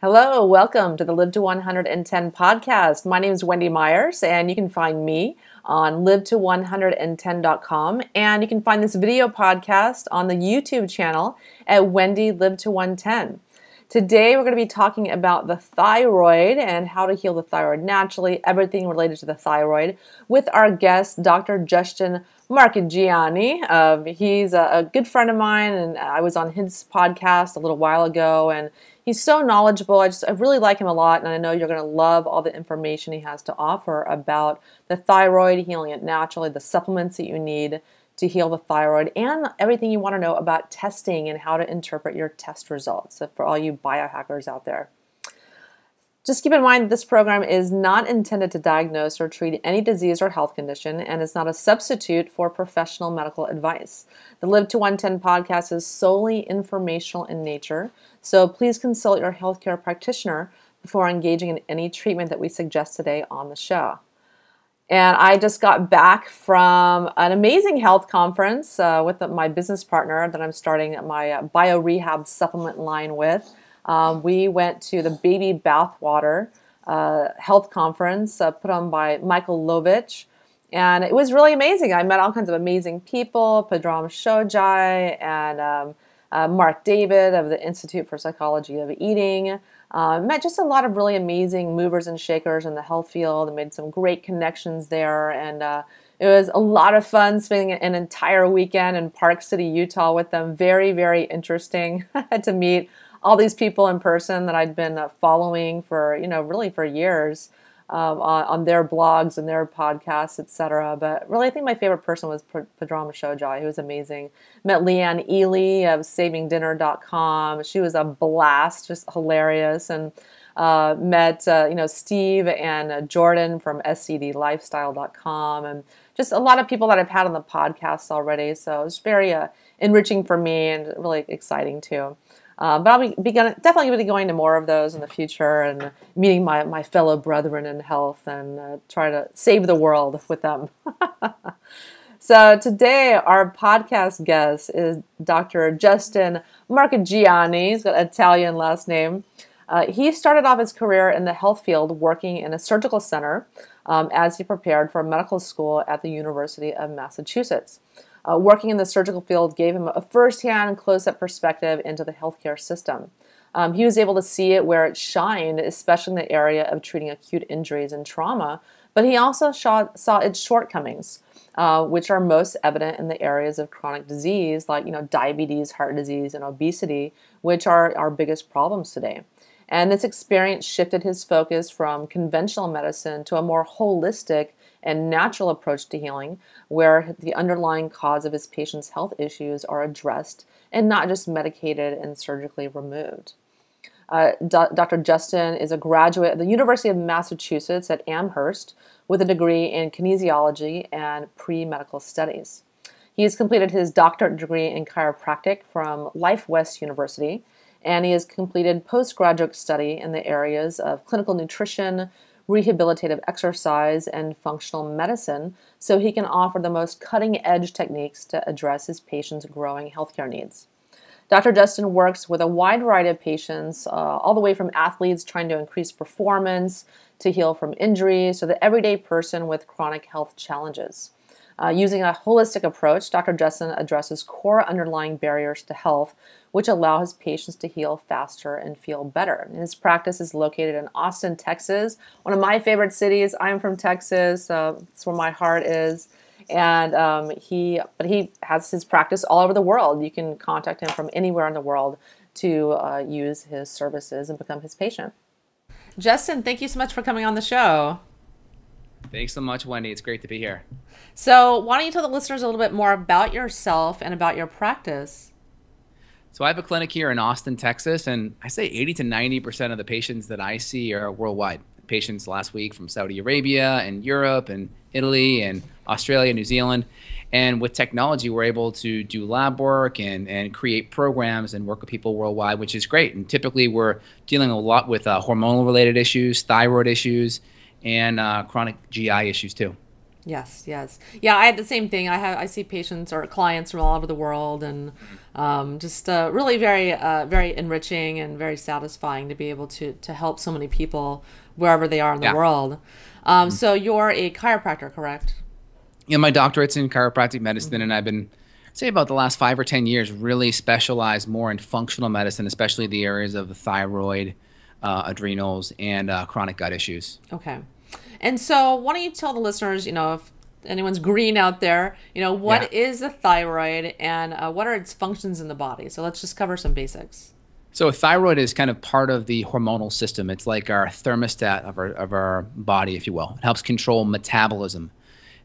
Hello, welcome to the Live to 110 podcast. My name is Wendy Myers, and you can find me on live to110.com. And you can find this video podcast on the YouTube channel at Wendy Live to 110. Today, we're going to be talking about the thyroid and how to heal the thyroid naturally, everything related to the thyroid, with our guest, Dr. Justin Marchegiani. Um, he's a, a, good friend of mine, and I was on his podcast a little while ago, and he's so knowledgeable. I just I really like him a lot, and I know you're going to love all the information he has to offer about the thyroid, healing it naturally, the supplements that you need to heal the thyroid and everything you want to know about testing and how to interpret your test results so for all you biohackers out there. Just keep in mind that this program is not intended to diagnose or treat any disease or health condition and is not a substitute for professional medical advice. The Live to 110 podcast is solely informational in nature, so please consult your healthcare practitioner before engaging in any treatment that we suggest today on the show. And I just got back from an amazing health conference uh, with my business partner that I'm starting my uh, bio rehab supplement line with. Um, we went to the Baby Bathwater uh, Health Conference uh, put on by Michael Lovitch. And it was really amazing. I met all kinds of amazing people Pedram Shojai and um, uh, Marc David of the Institute for Psychology of Eating. Uh, met just a lot of really amazing movers and shakers in the health field and made some great connections there. And uh, it was a lot of fun spending an entire weekend in Park City, Utah with them. Very, very interesting to meet all these people in person that I'd been uh, following for, you know, really for years um, on, on, their blogs and their podcasts, etc. But really, I think my favorite person was Padrama Shojai, who was amazing. Met Leanne Ely of SavingDinner.com. She was a blast, just hilarious, and uh, met uh, you know Steve and uh, Jordan from SCDLifestyle.com, and just a lot of people that I've had on the podcast already. So it was very uh, enriching for me and really exciting too. Uh, but I'll be, gonna, definitely be going to more of those in the future and meeting my, my fellow brethren in health and uh, try to save the world with them. so today our podcast guest is Dr. Justin Marchegiani. He's got an Italian last name. Uh, he started off his career in the health field working in a surgical center um, as he prepared for medical school at the University of Massachusetts. Uh, working in the surgical field gave him a firsthand, close up perspective into the healthcare system. Um, he was able to see it where it shined, especially in the area of treating acute injuries and trauma, but he also saw, saw its shortcomings, uh, which are most evident in the areas of chronic disease like you know, diabetes, heart disease, and obesity, which are our biggest problems today. And this experience shifted his focus from conventional medicine to a more holistic and natural approach to healing, where the underlying cause of his patient's health issues are addressed and not just medicated and surgically removed. Uh, Dr. Justin is a graduate of the University of Massachusetts at Amherst with a degree in kinesiology and pre medical studies. He has completed his doctorate degree in chiropractic from Life West University, and he has completed postgraduate study in the areas of clinical nutrition, rehabilitative exercise, and functional medicine so he can offer the most cutting edge techniques to address his patients' growing healthcare needs. Dr. Justin works with a wide variety of patients, uh, all the way from athletes trying to increase performance to heal from injuries to the everyday person with chronic health challenges. Uh, using a holistic approach, Dr. Justin addresses core underlying barriers to health, which allow his patients to heal faster and feel better. And his practice is located in Austin, Texas, one of my favorite cities. I'm from Texas, uh, it's where my heart is. And um, he, but he has his practice all over the world. You can contact him from anywhere in the world to uh, use his services and become his patient. Justin, thank you so much for coming on the show. Thanks so much, Wendy. It's great to be here. So, why don't you tell the listeners a little bit more about yourself and about your practice? So, I have a clinic here in Austin, Texas, and I say 80 to 90% of the patients that I see are worldwide. Patients last week from Saudi Arabia and Europe and Italy and Australia, New Zealand. And with technology, we're able to do lab work and, and create programs and work with people worldwide, which is great. And typically, we're dealing a lot with uh, hormonal related issues, thyroid issues, and uh, chronic GI issues too. Yes, yes, yeah. I had the same thing. I have I see patients or clients from all over the world, and um, just uh, really very uh, very enriching and very satisfying to be able to to help so many people wherever they are in the Yeah. world. Um, So you're a chiropractor, correct? Yeah, my doctorate's in chiropractic medicine, and I've been, say, about the last five or 10 years, really specialized more in functional medicine, especially the areas of the thyroid, uh, adrenals, and uh, chronic gut issues. Okay. And so, why don't you tell the listeners, you know, if anyone's green out there, you know, what is the thyroid and uh, what are its functions in the body? So, let's just cover some basics. So, a thyroid is kind of part of the hormonal system. It's like our thermostat of our, of our body, if you will. It helps control metabolism.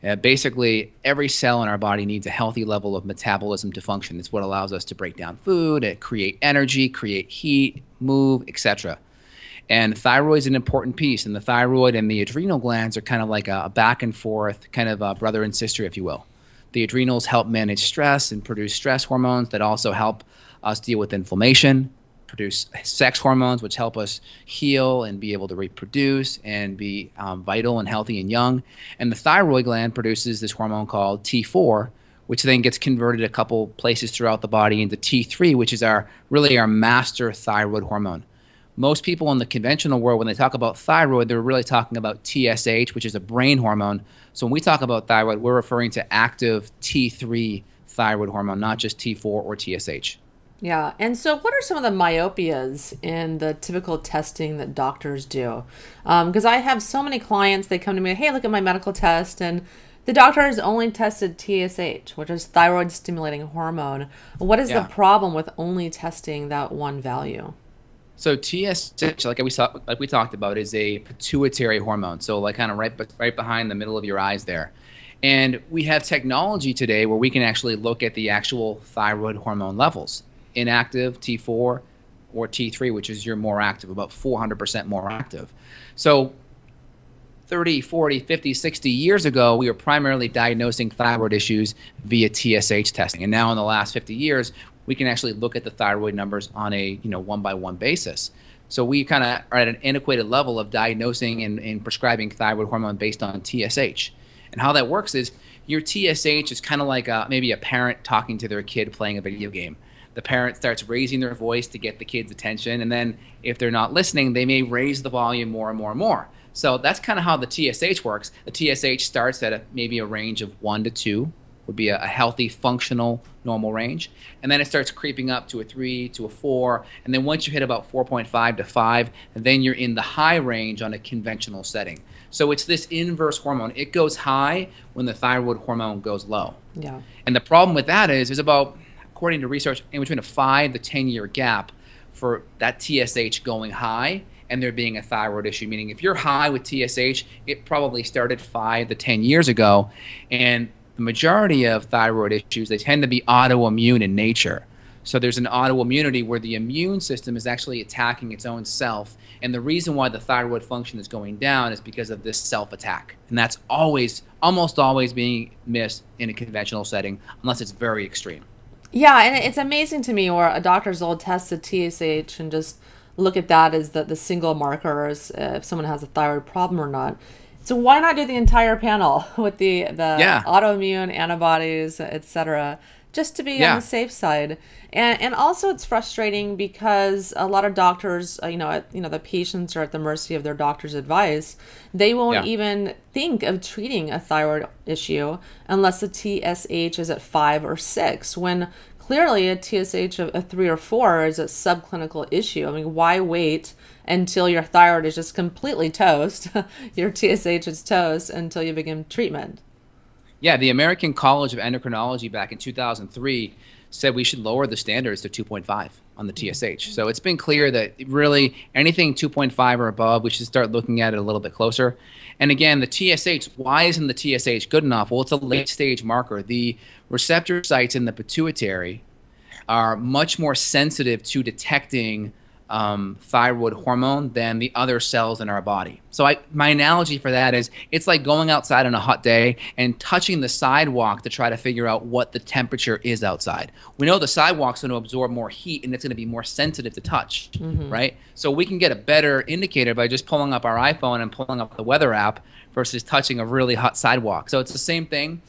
Uh, basically, every cell in our body needs a healthy level of metabolism to function. It's what allows us to break down food, uh, create energy, create heat, move, etc. And thyroid is an important piece, and the thyroid and the adrenal glands are kind of like a, a back and forth, kind of a brother and sister, if you will. The adrenals help manage stress and produce stress hormones that also help us deal with inflammation, produce sex hormones, which help us heal and be able to reproduce and be um, vital and healthy and young. And the thyroid gland produces this hormone called T4, which then gets converted a couple places throughout the body into T3, which is our really our master thyroid hormone. Most people in the conventional world, when they talk about thyroid, they're really talking about TSH, which is a brain hormone. So when we talk about thyroid, we're referring to active T3 thyroid hormone, not just T4 or TSH. Yeah. And so, what are some of the myopias in the typical testing that doctors do? Um, because I have so many clients, they come to me, hey, look at my medical test, and the doctor has only tested TSH, which is thyroid stimulating hormone. What is Yeah. the problem with only testing that one value? So TSH, like we saw, like we talked about, is a pituitary hormone. So like kind of right, right behind the middle of your eyes there. And we have technology today where we can actually look at the actual thyroid hormone levels, inactive T4 or T3, which is your more active, about 400% more active. So 30, 40, 50, 60 years ago, we were primarily diagnosing thyroid issues via TSH testing. And now in the last 50 years, we can actually look at the thyroid numbers on a, you know, one by one basis. So we kind of are at an antiquated level of diagnosing and, and prescribing thyroid hormone based on TSH. And how that works is your TSH is kind of like a, maybe a parent talking to their kid playing a video game. The parent starts raising their voice to get the kid's attention, and then if they're not listening, they may raise the volume more and more and more. So that's kind of how the TSH works. The TSH starts at a, maybe a range of one to two, would be a, a healthy, functional, normal range, and then it starts creeping up to a three, to a four, and then once you hit about 4.5 to five, then you're in the high range on a conventional setting. So it's this inverse hormone. It goes high when the thyroid hormone goes low. Yeah. And the problem with that is, there's about, according to research, in between a five to 10 year gap for that TSH going high and there being a thyroid issue. Meaning, if you're high with TSH, it probably started five to 10 years ago. And the majority of thyroid issues, they tend to be autoimmune in nature. So there's an autoimmunity where the immune system is actually attacking its own self. And the reason why the thyroid function is going down is because of this self attack. And that's always, almost always being missed in a conventional setting, unless it's very extreme. Yeah, and it's amazing to me where a doctor's will test the TSH and just look at that as the, the single markers uh, if someone has a thyroid problem or not. So why not do the entire panel with the the Yeah. autoimmune antibodies, etc., just to be Yeah. on the safe side? And and also it's frustrating because a lot of doctors, uh, you know, you know, the patients are at the mercy of their doctor's advice. They won't Yeah. even think of treating a thyroid issue unless the TSH is at five or six. When clearly a TSH of a three or four is a subclinical issue. I mean, why wait until your thyroid is just completely toast, your TSH is toast until you begin treatment? Yeah, the American College of Endocrinology back in 2003 said we should lower the standards to 2.5 on the TSH. Mm-hmm. So it's been clear that really anything 2.5 or above, we should start looking at it a little bit closer. And again, the TSH, why isn't the TSH good enough? Well, it's a late stage marker. The receptor sites in the pituitary are much more sensitive to detecting um, thyroid hormone than the other cells in our body. So I, my analogy for that is it's like going outside on a hot day and touching the sidewalk to try to figure out what the temperature is outside. We know the sidewalk's going to absorb more heat and it's going to be more sensitive to touch, mm-hmm. right? So we can get a better indicator by just pulling up our iPhone and pulling up the weather app versus touching a really hot sidewalk. So it's the same thing.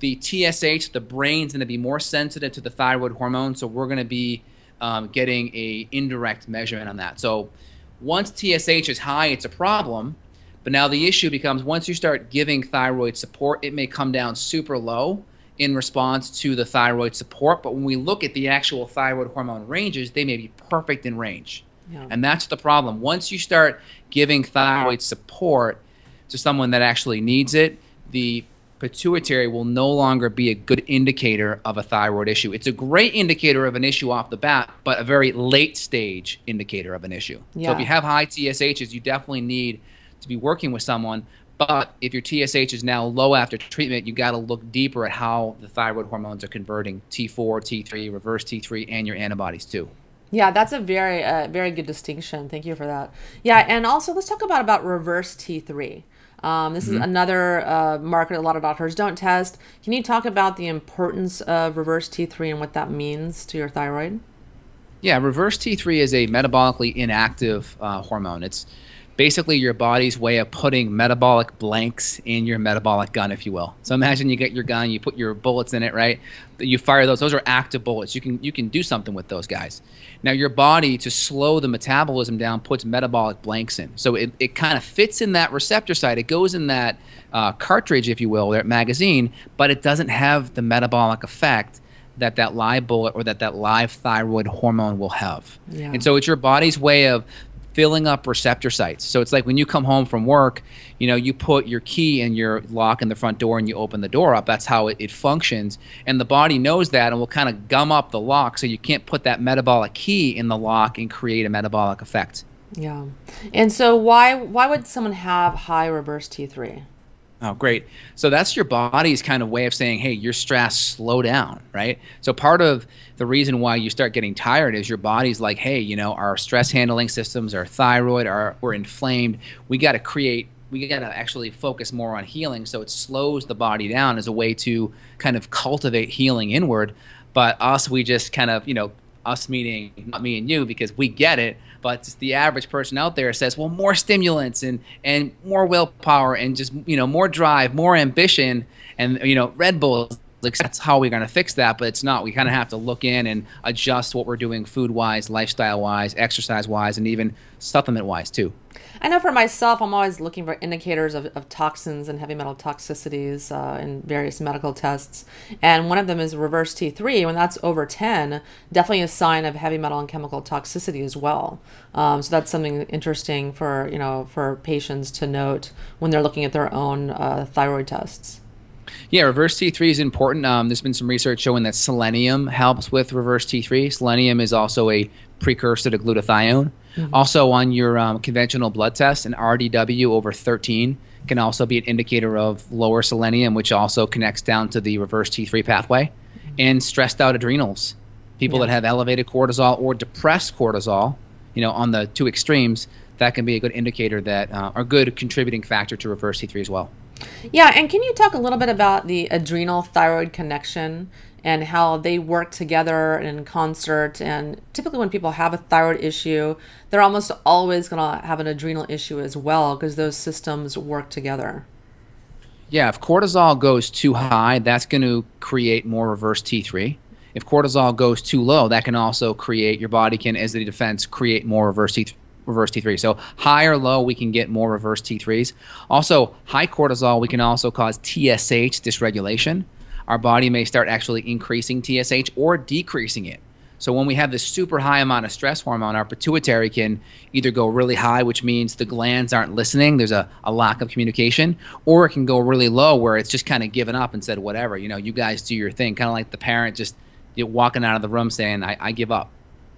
The TSH, the brain's going to be more sensitive to the thyroid hormone, so we're going to be um, getting a indirect measurement on that. So once TSH is high, it's a problem. But now the issue becomes once you start giving thyroid support, it may come down super low in response to the thyroid support. But when we look at the actual thyroid hormone ranges, they may be perfect in range. Yeah. And that's the problem. Once you start giving thyroid support to someone that actually needs it, the pituitary will no longer be a good indicator of a thyroid issue. It's a great indicator of an issue off the bat, but a very late stage indicator of an issue. Yeah. So if you have high TSHs, you definitely need to be working with someone. But if your TSH is now low after treatment, you got to look deeper at how the thyroid hormones are converting T4, T3, reverse T3, and your antibodies too. Yeah, that's a very, uh, very good distinction. Thank you for that. Yeah, and also let's talk about about reverse T3. Um, this mm-hmm. is another uh, market a lot of doctors don't test. Can you talk about the importance of reverse T3 and what that means to your thyroid? Yeah, reverse T3 is a metabolically inactive uh, hormone. It's basically your body's way of putting metabolic blanks in your metabolic gun, if you will. So imagine you get your gun, you put your bullets in it, right? You fire those; those are active bullets. You can you can do something with those guys. Now your body to slow the metabolism down puts metabolic blanks in. So it, it kind of fits in that receptor site. It goes in that uh, cartridge, if you will, that magazine, but it doesn't have the metabolic effect that that live bullet or that that live thyroid hormone will have. Yeah. And so it's your body's way of filling up receptor sites. So it's like when you come home from work, you know, you put your key in your lock in the front door and you open the door up. That's how it, it functions. And the body knows that and will kind of gum up the lock so you can't put that metabolic key in the lock and create a metabolic effect. Yeah. And so why why would someone have high reverse T3? Oh, great. So that's your body's kind of way of saying, hey, you're stressed, slow down, right? So part of the reason why you start getting tired is your body's like, hey, you know, our stress handling systems, our thyroid, are we're inflamed. We got to create, we got to actually focus more on healing. So it slows the body down as a way to kind of cultivate healing inward. But us, we just kind of, you know, us meaning not me and you because we get it but the average person out there says well more stimulants and and more willpower and just you know more drive more ambition and you know red bull like that's how we're going to fix that but it's not. We kind of have to look in and adjust what we're doing food wise lifestyle wise exercise wise and even supplement wise too I know for myself, I'm always looking for indicators of, of toxins and heavy metal toxicities uh, in various medical tests. And one of them is reverse T3. When that's over 10, definitely a sign of heavy metal and chemical toxicity as well. Um, so that's something interesting for, you know, for patients to note when they're looking at their own uh, thyroid tests. Yeah, reverse T3 is important. Um, there's been some research showing that selenium helps with reverse T3. Selenium is also a precursor to glutathione. Mm-hmm. Also, on your um, conventional blood test, an RDW over 13 can also be an indicator of lower selenium, which also connects down to the reverse T3 pathway. Mm-hmm. And stressed out adrenals, people yeah. that have elevated cortisol or depressed cortisol, you know, on the two extremes, that can be a good indicator that uh, are good contributing factor to reverse T3 as well. Yeah, and can you talk a little bit about the adrenal thyroid connection and how they work together in concert? And typically, when people have a thyroid issue, they're almost always going to have an adrenal issue as well because those systems work together. Yeah, if cortisol goes too high, that's going to create more reverse T3. If cortisol goes too low, that can also create your body can, as a defense, create more reverse T3 reverse T3. So high or low, we can get more reverse T3s. Also, high cortisol, we can also cause TSH dysregulation. Our body may start actually increasing TSH or decreasing it. So when we have this super high amount of stress hormone, our pituitary can either go really high, which means the glands aren't listening, there's a, a lack of communication, or it can go really low where it's just kind of given up and said, whatever, you know, you guys do your thing. Kind of like the parent just you know, walking out of the room saying, I, I give up.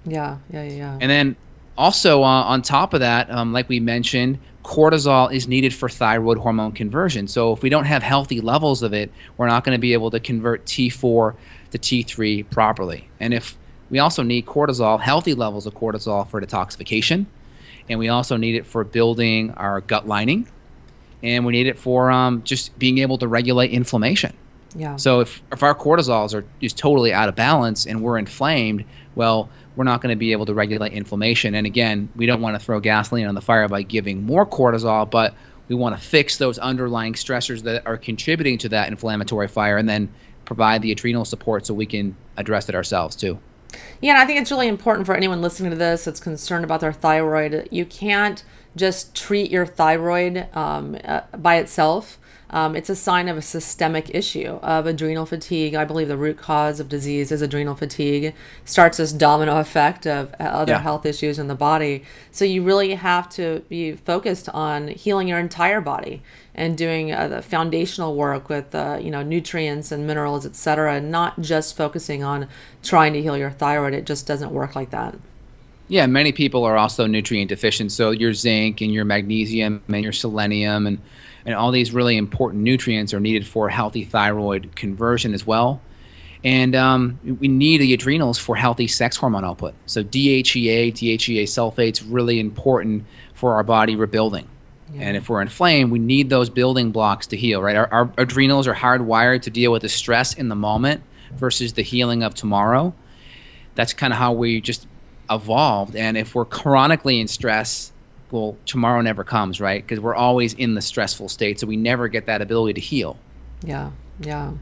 Yeah, yeah, yeah. And then also, uh, on top of that, um, like we mentioned, cortisol is needed for thyroid hormone conversion. So if we don't have healthy levels of it, we're not going to be able to convert T4 to T3 properly. And if we also need cortisol, healthy levels of cortisol for detoxification. And we also need it for building our gut lining. And we need it for um, just being able to regulate inflammation. Yeah. So if, if our cortisols are just totally out of balance and we're inflamed, well, we're not going to be able to regulate inflammation. And again, we don't want to throw gasoline on the fire by giving more cortisol, but we want to fix those underlying stressors that are contributing to that inflammatory fire and then provide the adrenal support so we can address it ourselves too. Yeah, and I think it's really important for anyone listening to this that's concerned about their thyroid. You can't just treat your thyroid um, uh, by itself. Um, it's a sign of a systemic issue of adrenal fatigue. I believe the root cause of disease is adrenal fatigue. Starts this domino effect of uh, other Yeah. health issues in the body. So you really have to be focused on healing your entire body and doing uh, the foundational work with uh, you know nutrients and minerals, et cetera, and not just focusing on trying to heal your thyroid. It just doesn't work like that. Yeah, many people are also nutrient deficient. So your zinc and your magnesium and your selenium and, and all these really important nutrients are needed for healthy thyroid conversion as well. And um, we need the adrenals for healthy sex hormone output. So DHEA, DHEA sulfate's really important for our body rebuilding. And if we're inflamed, we need those building blocks to heal, right? Our, our adrenals are hardwired to deal with the stress in the moment versus the healing of tomorrow. That's kind of how we just evolved. And if we're chronically in stress, well, tomorrow never comes, right? Because we're always in the stressful state, so we never get that ability to heal. Yeah, yeah,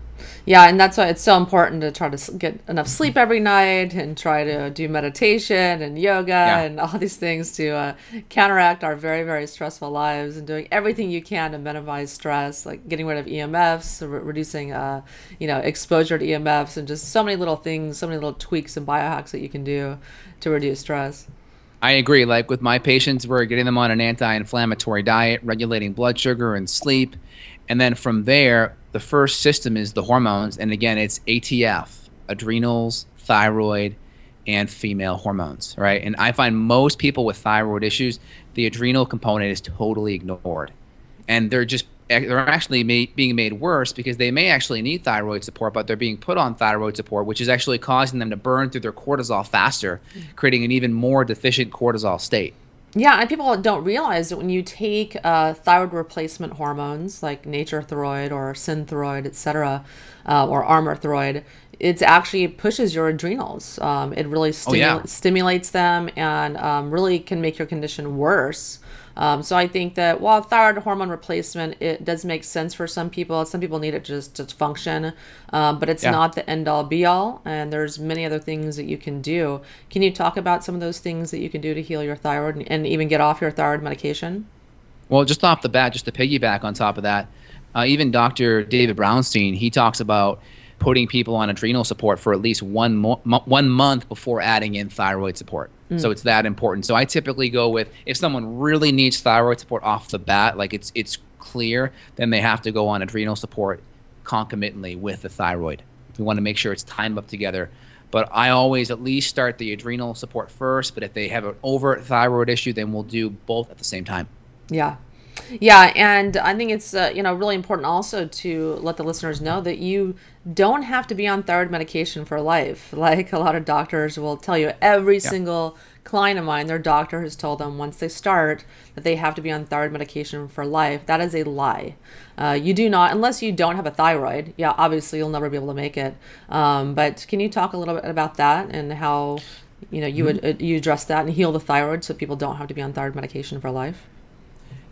yeah, and that's why it's so important to try to get enough sleep every night and try to do meditation and yoga and all these things to uh, counteract our very very stressful lives and doing everything you can to minimize stress, like getting rid of EMFs, re- reducing uh, you know exposure to EMFs, and just so many little things, so many little tweaks and biohacks that you can do to reduce stress. I agree. Like with my patients, we're getting them on an anti inflammatory diet, regulating blood sugar and sleep. And then from there, the first system is the hormones. And again, it's ATF, adrenals, thyroid, and female hormones, right? And I find most people with thyroid issues, the adrenal component is totally ignored. And they're just they're actually ma- being made worse because they may actually need thyroid support, but they're being put on thyroid support, which is actually causing them to burn through their cortisol faster, creating an even more deficient cortisol state. Yeah, and people don't realize that when you take uh, thyroid replacement hormones like Nature-Throid or Synthroid, etc., uh, or Armour Thyroid, it actually pushes your adrenals. Um, it really stimu- yeah. stimulates them and um, really can make your condition worse. Um, so I think that while thyroid hormone replacement, it does make sense for some people. Some people need it just to function, um, but it's Yeah. not the end all be all. And there's many other things that you can do. Can you talk about some of those things that you can do to heal your thyroid and, and even get off your thyroid medication? Well, just off the bat, just to piggyback on top of that, uh, even Dr. David Brownstein, he talks about putting people on adrenal support for at least one mo- one month before adding in thyroid support. So it's that important. So I typically go with if someone really needs thyroid support off the bat, like it's it's clear, then they have to go on adrenal support concomitantly with the thyroid. We want to make sure it's timed up together. But I always at least start the adrenal support first. But if they have an overt thyroid issue, then we'll do both at the same time. Yeah. Yeah, and I think it's uh, you know really important also to let the listeners know that you don't have to be on thyroid medication for life. Like a lot of doctors will tell you, every single client of mine, their doctor has told them once they start that they have to be on thyroid medication for life. That is a lie. Uh, you do not, unless you don't have a thyroid. Yeah, obviously you'll never be able to make it. Um, but can you talk a little bit about that and how you know you would uh, you address that and heal the thyroid so people don't have to be on thyroid medication for life?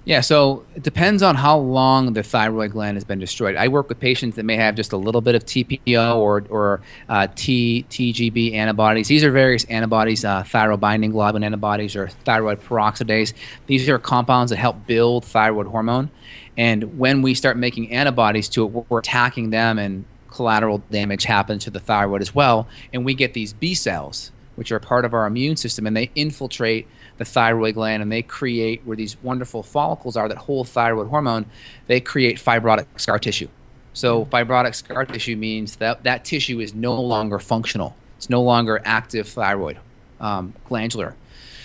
Yeah, so it depends on how long the thyroid gland has been destroyed. I work with patients that may have just a little bit of TPO or, or uh, T, TGB antibodies. These are various antibodies, uh, thyroid binding globulin antibodies or thyroid peroxidase. These are compounds that help build thyroid hormone. And when we start making antibodies to it, we're attacking them and collateral damage happens to the thyroid as well. And we get these B cells, which are part of our immune system, and they infiltrate the thyroid gland and they create where these wonderful follicles are that hold thyroid hormone, they create fibrotic scar tissue. So fibrotic scar tissue means that that tissue is no longer functional. It's no longer active thyroid um, glandular.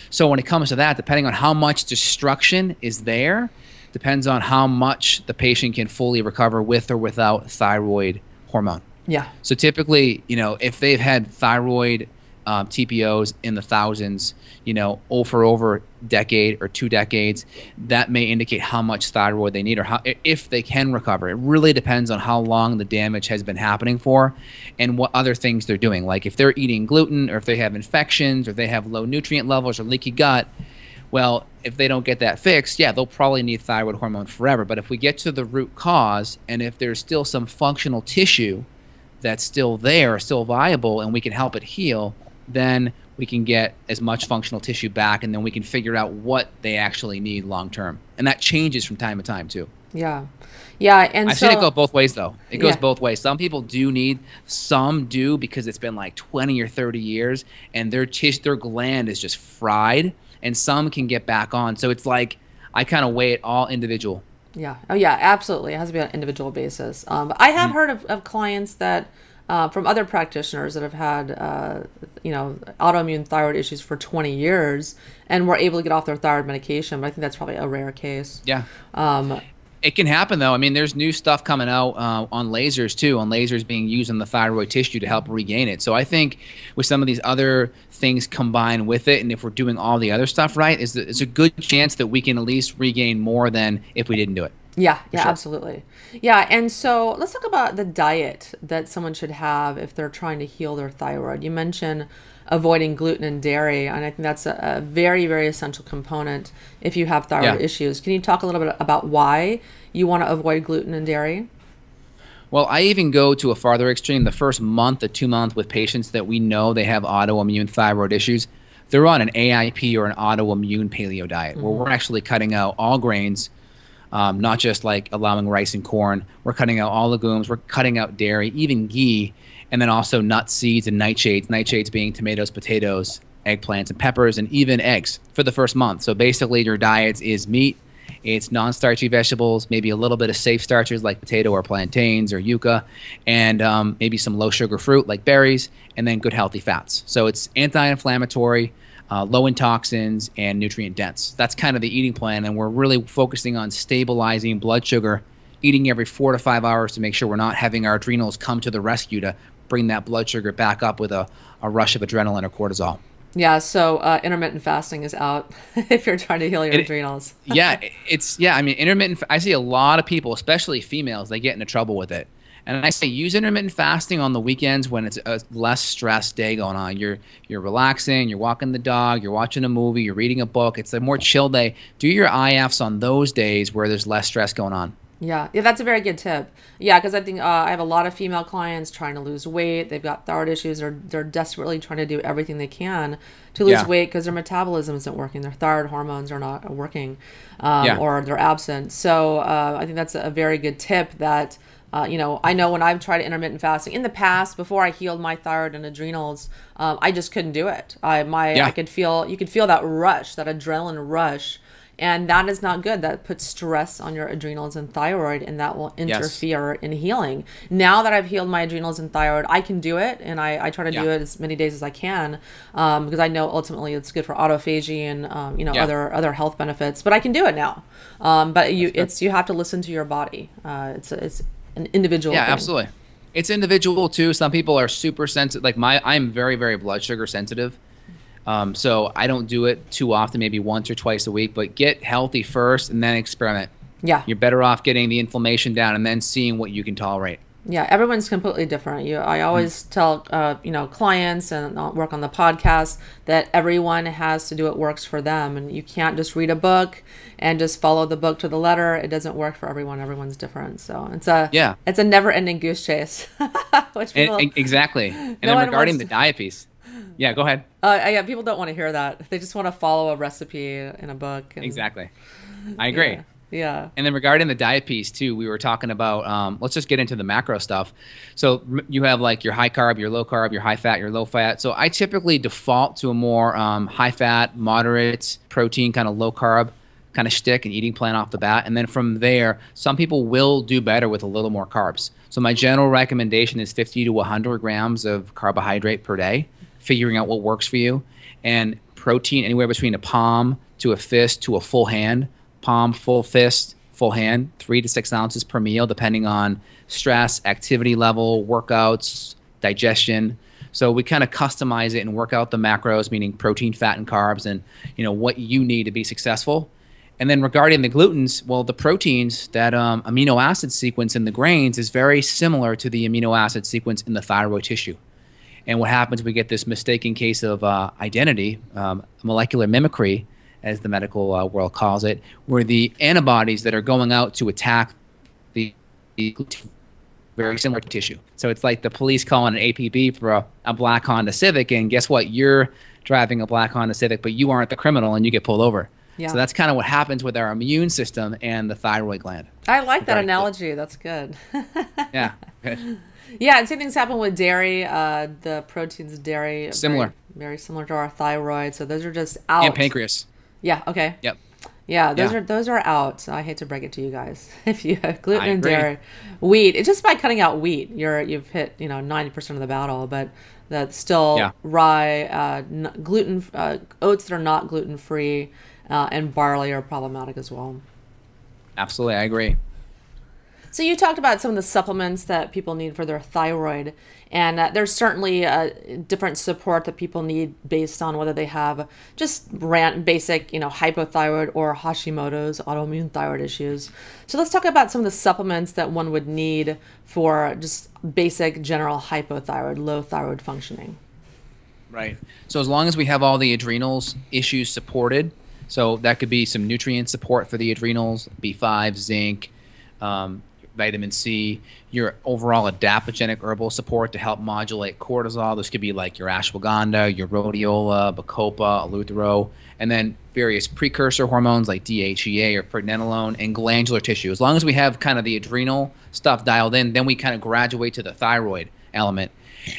So when it comes to that, depending on how much destruction is there, depends on how much the patient can fully recover with or without thyroid hormone. Yeah. So typically, you know, if they've had thyroid um, TPOs in the thousands, you know, over over decade or two decades, that may indicate how much thyroid they need or how if they can recover. It really depends on how long the damage has been happening for, and what other things they're doing. Like if they're eating gluten, or if they have infections, or they have low nutrient levels or leaky gut. Well, if they don't get that fixed, yeah, they'll probably need thyroid hormone forever. But if we get to the root cause, and if there's still some functional tissue that's still there, still viable, and we can help it heal, then we can get as much functional tissue back and then we can figure out what they actually need long term. And that changes from time to time too. Yeah. Yeah, and I've so, seen it go both ways though. It goes Yeah. both ways. Some people do need, some do because it's been like 20 or 30 years and their tis- their gland is just fried, and some can get back on. So it's like I kind of weigh it all individual. Yeah. Oh, yeah. Absolutely. It has to be on an individual basis. Um, but I have heard of, of clients that uh, from other practitioners that have had uh, you know autoimmune thyroid issues for 20 years and were able to get off their thyroid medication. But I think that's probably a rare case. Yeah. Um, It can happen though. I mean, there's new stuff coming out uh, on lasers too, on lasers being used on the thyroid tissue to help regain it. So I think with some of these other things combined with it, and if we're doing all the other stuff right, is it's a good chance that we can at least regain more than if we didn't do it. Yeah, yeah, sure. absolutely. Yeah, and so let's talk about the diet that someone should have if they're trying to heal their thyroid. You mentioned avoiding gluten and dairy, and I think that's a, a very, very essential component if you have thyroid Yeah. issues. Can you talk a little bit about why you want to avoid gluten and dairy? Well, I even go to a farther extreme. The first month or two months with patients that we know they have autoimmune thyroid issues, they're on an AIP or an autoimmune paleo diet where mm-hmm. we're actually cutting out all grains, um, not just like allowing rice and corn. We're cutting out all legumes. We're cutting out dairy, even ghee, and then also nuts, seeds, and nightshades. Nightshades being tomatoes, potatoes, eggplants, and peppers, and even eggs for the first month. So basically, your diet is meat, it's non-starchy vegetables, maybe a little bit of safe starches like potato or plantains or yuca, and um, maybe some low-sugar fruit like berries, and then good healthy fats. So it's anti-inflammatory, uh, low in toxins, and nutrient dense. That's kind of the eating plan, and we're really focusing on stabilizing blood sugar, eating every four to five hours to make sure we're not having our adrenals come to the rescue to bring that blood sugar back up with a, a rush of adrenaline or cortisol. Yeah, so uh, intermittent fasting is out if you're trying to heal your It- adrenals. yeah, it's yeah. I mean, intermittent. I see a lot of people, especially females, they get into trouble with it. And I say use intermittent fasting on the weekends when it's a less stressed day going on. You're you're relaxing, you're walking the dog, you're watching a movie, you're reading a book. It's a more chill day. Do your IFs on those days where there's less stress going on. Yeah, yeah, that's a very good tip. Yeah, because I think uh, I have a lot of female clients trying to lose weight. They've got thyroid issues. They're they're desperately trying to do everything they can to lose Yeah. weight because their metabolism isn't working. Their thyroid hormones are not working, um, Yeah. or they're absent. So uh, I think that's a very good tip. That uh, you know, I know when I've tried intermittent fasting in the past, before I healed my thyroid and adrenals, um, I just couldn't do it. I my Yeah. I could feel you could feel that rush, that adrenaline rush. And that is not good. That puts stress on your adrenals and thyroid, and that will Yes. interfere in healing. Now that I've healed my adrenals and thyroid, I can do it, and I, I try to do it as many days as I can um, because I know ultimately it's good for autophagy and um, you know Yeah. other other health benefits. But I can do it now. Um, but you, it's you have to listen to your body. Uh, it's it's an individual. Yeah, thing. absolutely. It's individual too. Some people are super sensitive. Like my, I'm very, very blood sugar sensitive. Um, so I don't do it too often, maybe once or twice a week. But get healthy first, and then experiment. Yeah. You're better off getting the inflammation down and then seeing what you can tolerate. Yeah, everyone's completely different. You, I always tell uh, you know clients and I'll work on the podcast that everyone has to do what works for them, and you can't just read a book and just follow the book to the letter. It doesn't work for everyone. Everyone's different, so it's a Yeah. it's a never-ending goose chase. Which people, and- exactly. And No then regarding the diet piece, yeah, go ahead. uh, yeah, people don't want to hear that. They just want to follow a recipe in a book. And, Exactly. I agree. Yeah. Yeah. And then regarding the diet piece too, we were talking about. Um, let's just get into the macro stuff. So you have like your high carb, your low carb, your high fat, your low fat. So I typically default to a more um, high fat, moderate protein, kind of low carb kind of shtick and eating plan off the bat. And then from there, some people will do better with a little more carbs. So my general recommendation is 50 to 100 grams of carbohydrate per day, figuring out what works for you. And protein anywhere between a palm to a fist to a full hand, palm, full fist, full hand, three to six ounces per meal, depending on stress, activity level, workouts, digestion. So we kind of customize it and work out the macros, meaning protein, fat, and carbs, and you know what you need to be successful. And then regarding the glutens, well, the proteins that um, amino acid sequence in the grains is very similar to the amino acid sequence in the thyroid tissue. And what happens, we get this mistaken case of uh, identity, um, molecular mimicry, as the medical uh, world calls it, where the antibodies that are going out to attack the, the very similar tissue. So it's like the police calling an APB for a, a black Honda Civic, and guess what? You're driving a black Honda Civic, but you aren't the criminal, and you get pulled over. Yeah. So that's kind of what happens with our immune system and the thyroid gland. I like that analogy. Good. That's good. yeah. Good. Yeah, and same things happen with dairy. Uh, the proteins dairy similar, very, very, similar to our thyroid. So those are just out. And pancreas. Yeah. Okay. Yep. Yeah, those yeah. are those are out. So I hate to break it to you guys. If you have gluten and dairy, wheat, it's just by cutting out wheat, you're you've hit you know ninety percent of the battle. But that's still yeah. rye, uh, n- gluten, uh, oats that are not gluten free, uh, and barley are problematic as well. Absolutely, I agree. So you talked about some of the supplements that people need for their thyroid, and uh, there's certainly a different support that people need based on whether they have just rant basic, you know, hypothyroid or Hashimoto's autoimmune thyroid issues. So let's talk about some of the supplements that one would need for just basic general hypothyroid, low thyroid functioning. Right. So as long as we have all the adrenals issues supported, so that could be some nutrient support for the adrenals, B5, zinc, um, vitamin C, your overall adaptogenic herbal support to help modulate cortisol. This could be like your ashwagandha, your rhodiola, bacopa, eleuthero, and then various precursor hormones like DHEA or pregnenolone and glandular tissue. As long as we have kind of the adrenal stuff dialed in, then we kind of graduate to the thyroid element.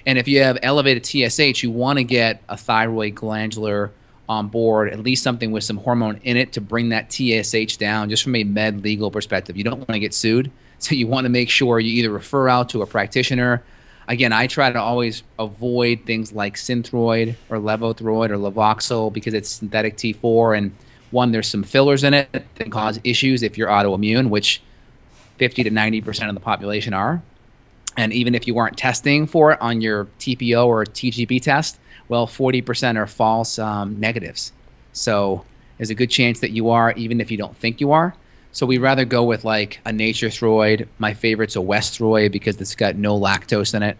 And if you have elevated TSH, you want to get a thyroid glandular on board, at least something with some hormone in it to bring that TSH down just from a med legal perspective. You don't want to get sued. So you want to make sure you either refer out to a practitioner. Again, I try to always avoid things like Synthroid or Levothyroid or Levoxyl because it's synthetic T4 and one, there's some fillers in it that cause issues if you're autoimmune, which 50 to 90% of the population are. And even if you aren't testing for it on your TPO or TGB test, well, 40% are false um, negatives. So there's a good chance that you are, even if you don't think you are. So we'd rather go with like a Nature-Throid. My favorite's a Westhroid because it's got no lactose in it.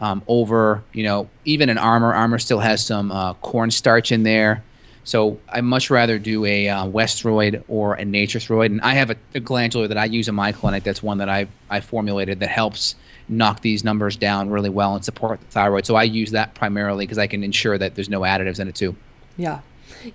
Um, over, you know, even an Armour. Armour still has some uh, cornstarch in there. So I much rather do a uh, Westhroid or a Nature-Throid. And I have a, a, glandular that I use in my clinic. That's one that I I formulated that helps knock these numbers down really well and support the thyroid. So I use that primarily because I can ensure that there's no additives in it too. Yeah.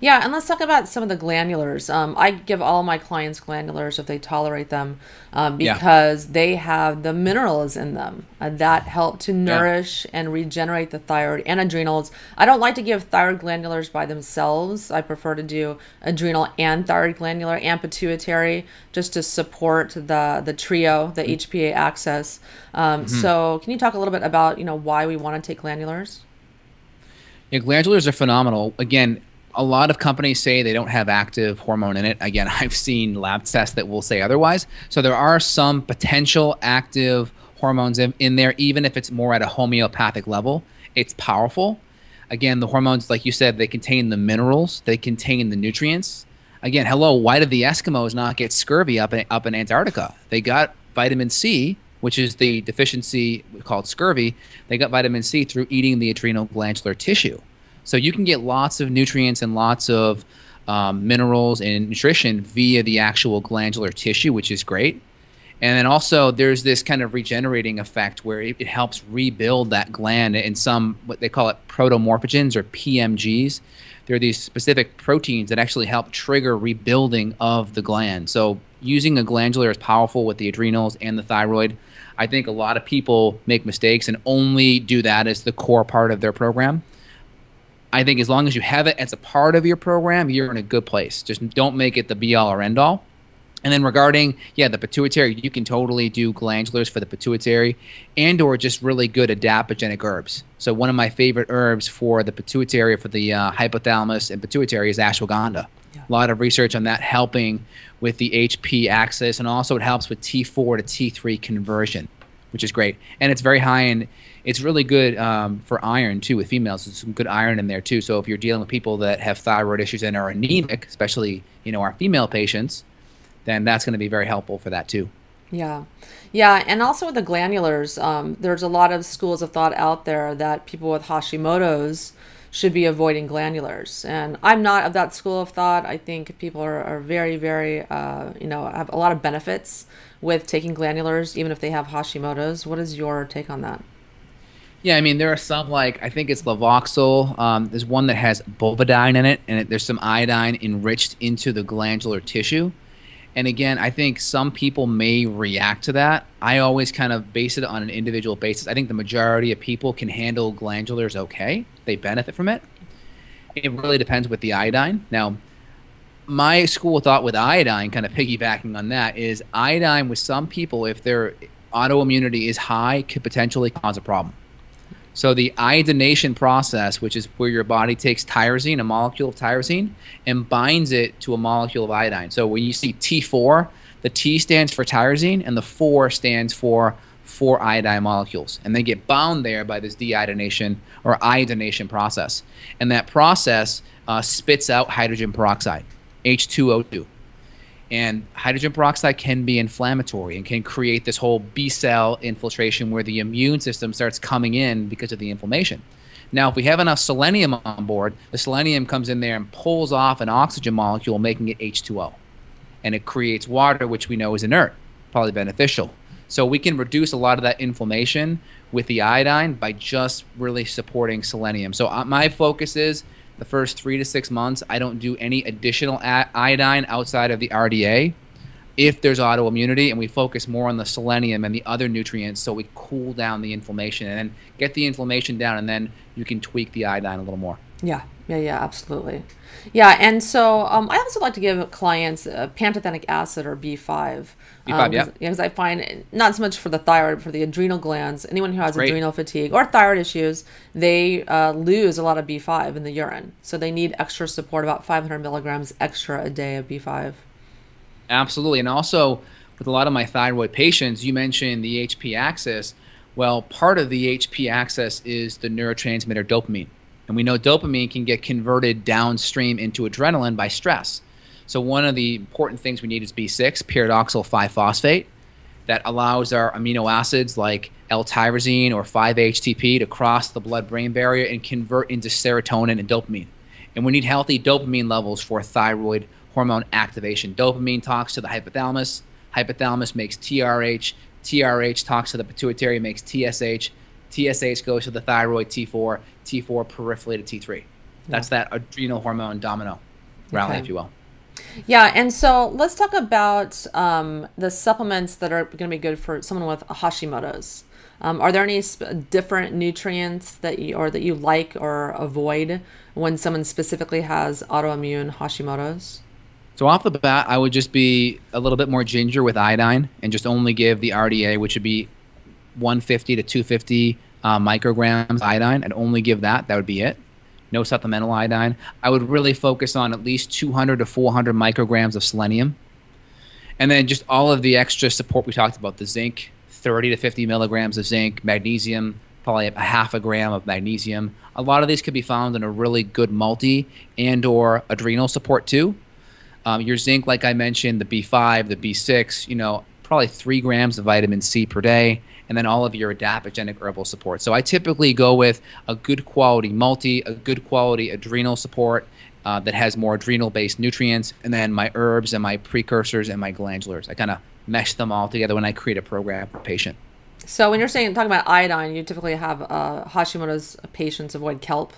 Yeah, and let's talk about some of the glandulars. Um, I give all my clients glandulars if they tolerate them um, because yeah. they have the minerals in them uh, that help to nourish yeah. and regenerate the thyroid and adrenals. I don't like to give thyroid glandulars by themselves. I prefer to do adrenal and thyroid glandular and pituitary just to support the the trio, the mm-hmm. HPA axis. Um, mm-hmm. So, can you talk a little bit about you know why we want to take glandulars? Yeah, glandulars are phenomenal. Again, a lot of companies say they don't have active hormone in it. Again, I've seen lab tests that will say otherwise. So there are some potential active hormones in, in there, even if it's more at a homeopathic level. It's powerful. Again, the hormones, like you said, they contain the minerals, they contain the nutrients. Again, hello, why did the Eskimos not get scurvy up in, up in Antarctica? They got vitamin C, which is the deficiency called scurvy. They got vitamin C through eating the adrenal glandular tissue. So you can get lots of nutrients and lots of um, minerals and nutrition via the actual glandular tissue, which is great. And then also there's this kind of regenerating effect where it, it helps rebuild that gland in some what they call it protomorphogens or PMGs. There are these specific proteins that actually help trigger rebuilding of the gland. So using a glandular is powerful with the adrenals and the thyroid. I think a lot of people make mistakes and only do that as the core part of their program. I think as long as you have it as a part of your program, you're in a good place. Just don't make it the be all or end all. And then regarding yeah the pituitary, you can totally do glandulars for the pituitary, and or just really good adaptogenic herbs. So one of my favorite herbs for the pituitary for the uh, hypothalamus and pituitary is ashwagandha. Yeah. A lot of research on that helping with the HP axis, and also it helps with T4 to T3 conversion. Which is great, and it's very high in. It's really good um, for iron too with females. There's some good iron in there too. So if you're dealing with people that have thyroid issues and are anemic, especially you know our female patients, then that's going to be very helpful for that too. Yeah. Yeah. And also with the glandulars, um, there's a lot of schools of thought out there that people with Hashimoto's should be avoiding glandulars. And I'm not of that school of thought. I think people are, are very, very, uh, you know, have a lot of benefits with taking glandulars, even if they have Hashimoto's. What is your take on that? Yeah, I mean, there are some like I think it's Levoxyl. Um, there's one that has bovidine in it, and it, there's some iodine enriched into the glandular tissue. And again, I think some people may react to that. I always kind of base it on an individual basis. I think the majority of people can handle glandulars okay, they benefit from it. It really depends with the iodine. Now, my school thought with iodine, kind of piggybacking on that, is iodine with some people, if their autoimmunity is high, could potentially cause a problem. So the iodination process, which is where your body takes tyrosine, a molecule of tyrosine, and binds it to a molecule of iodine. So when you see T4, the T stands for tyrosine, and the 4 stands for four iodine molecules. And they get bound there by this deiodination or iodination process. And that process uh, spits out hydrogen peroxide, H2O2. And hydrogen peroxide can be inflammatory and can create this whole B cell infiltration where the immune system starts coming in because of the inflammation. Now, if we have enough selenium on board, the selenium comes in there and pulls off an oxygen molecule, making it H2O. And it creates water, which we know is inert, probably beneficial. So we can reduce a lot of that inflammation with the iodine by just really supporting selenium. So uh, my focus is the first three to six months, I don't do any additional iodine outside of the RDA if there's autoimmunity, and we focus more on the selenium and the other nutrients so we cool down the inflammation and then get the inflammation down, and then you can tweak the iodine a little more. Yeah, yeah, yeah, absolutely. Yeah, and so um, I also like to give clients uh, pantothenic acid or B5. B5, um, yeah. Because I find not so much for the thyroid, for the adrenal glands. Anyone who has Great. adrenal fatigue or thyroid issues, they uh, lose a lot of B5 in the urine. So they need extra support, about 500 milligrams extra a day of B5. Absolutely, and also with a lot of my thyroid patients, you mentioned the HP axis. Well, part of the HP axis is the neurotransmitter dopamine. And we know dopamine can get converted downstream into adrenaline by stress. So, one of the important things we need is B6, pyridoxal 5 phosphate, that allows our amino acids like L tyrosine or 5 HTP to cross the blood brain barrier and convert into serotonin and dopamine. And we need healthy dopamine levels for thyroid hormone activation. Dopamine talks to the hypothalamus, hypothalamus makes TRH, TRH talks to the pituitary, makes TSH, TSH goes to the thyroid T4, T4 peripherally to T3. That's yeah. that adrenal hormone domino rally, okay. if you will. Yeah, and so let's talk about um, the supplements that are going to be good for someone with Hashimoto's. Um, are there any sp- different nutrients that you or that you like or avoid when someone specifically has autoimmune Hashimoto's? So off the bat, I would just be a little bit more ginger with iodine and just only give the RDA, which would be 150 to 250 uh, micrograms iodine, and only give that. That would be it. No supplemental iodine. I would really focus on at least 200 to 400 micrograms of selenium. And then just all of the extra support we talked about the zinc, 30 to 50 milligrams of zinc, magnesium, probably a half a gram of magnesium. A lot of these could be found in a really good multi and or adrenal support too. Um, your zinc, like I mentioned, the B5, the B6, you know, probably three grams of vitamin C per day, and then all of your adaptogenic herbal support. So I typically go with a good quality multi, a good quality adrenal support uh, that has more adrenal based nutrients, and then my herbs and my precursors and my glandulars. I kind of mesh them all together when I create a program for a patient. So when you're saying talking about iodine, you typically have uh, Hashimoto's patients avoid kelp.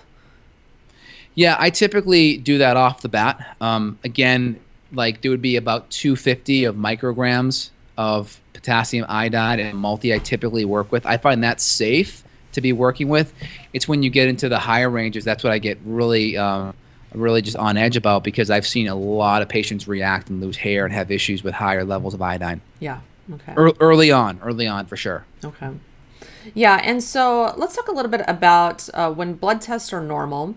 Yeah, I typically do that off the bat. Um, again, like there would be about 250 of micrograms of potassium iodide and multi I typically work with. I find that safe to be working with. It's when you get into the higher ranges that's what I get really, um, really just on edge about because I've seen a lot of patients react and lose hair and have issues with higher levels of iodine. Yeah. Okay. early on, early on for sure. Okay. Yeah, and so let's talk a little bit about uh, when blood tests are normal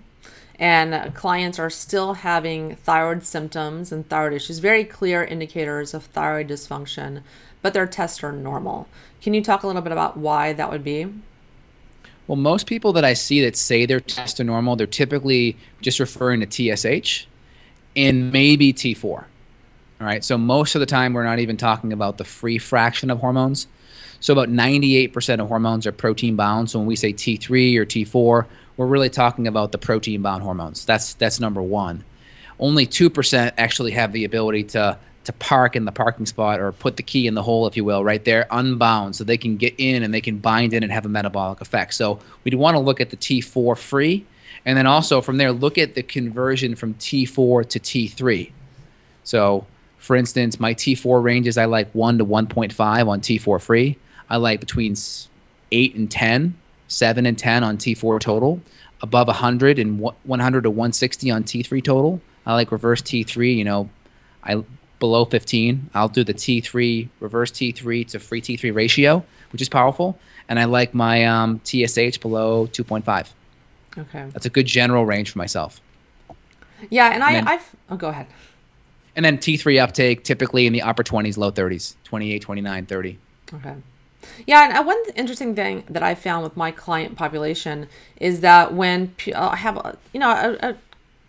and clients are still having thyroid symptoms and thyroid issues, very clear indicators of thyroid dysfunction, but their tests are normal. Can you talk a little bit about why that would be? Well, most people that I see that say their tests are normal, they're typically just referring to TSH and maybe T4. All right. So most of the time, we're not even talking about the free fraction of hormones. So about 98% of hormones are protein bound. So when we say T3 or T4, we're really talking about the protein bound hormones. That's that's number one. Only 2% actually have the ability to to park in the parking spot or put the key in the hole, if you will, right there, unbound, so they can get in and they can bind in and have a metabolic effect. So we'd want to look at the T4 free, and then also from there, look at the conversion from T4 to T3. So, for instance, my T4 ranges I like 1 to 1.5 on T4 free. I like between 8 and 10, 7 and 10 on T4 total, above 100 and 100 to 160 on T3 total. I like reverse T3, you know, I below 15. I'll do the T3 reverse T3 to free T3 ratio, which is powerful, and I like my um, TSH below 2.5. Okay. That's a good general range for myself. Yeah, and, and I, then, I've. Oh, go ahead. And then T3 uptake typically in the upper 20s, low 30s, 28, 29, 30. Okay. Yeah, and uh, one interesting thing that I found with my client population is that when uh, I have, you know, a, a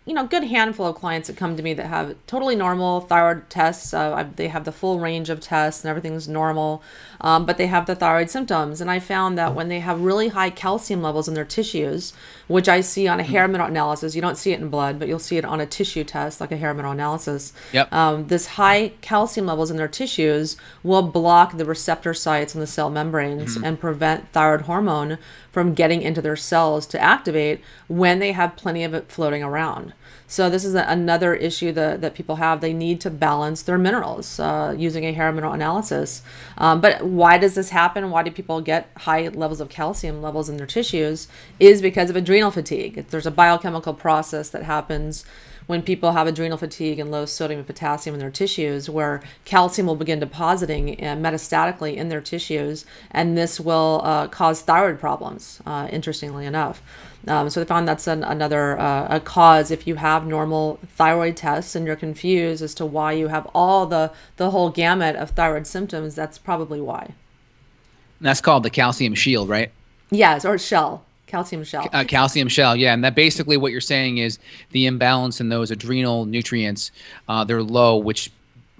you know, good handful of clients that come to me that have totally normal thyroid tests. Uh, they have the full range of tests and everything's normal, um, but they have the thyroid symptoms. And I found that when they have really high calcium levels in their tissues, which I see on a hair mineral analysis, you don't see it in blood, but you'll see it on a tissue test, like a hair mineral analysis. Yep. Um, this high calcium levels in their tissues will block the receptor sites in the cell membranes mm-hmm. and prevent thyroid hormone from getting into their cells to activate when they have plenty of it floating around. So this is a, another issue that, that people have. They need to balance their minerals uh, using a hair mineral analysis. Um, but why does this happen? Why do people get high levels of calcium levels in their tissues? Is because of adrenal fatigue. There's a biochemical process that happens when people have adrenal fatigue and low sodium and potassium in their tissues, where calcium will begin depositing uh, metastatically in their tissues, and this will uh, cause thyroid problems, uh, interestingly enough. Um, so they found that's an, another uh, a cause if you have normal thyroid tests and you're confused as to why you have all the the whole gamut of thyroid symptoms. That's probably why. And that's called the calcium shield, right? Yes, or shell. Calcium shell. Uh, calcium shell, yeah, and that basically what you're saying is the imbalance in those adrenal nutrients, uh, they're low, which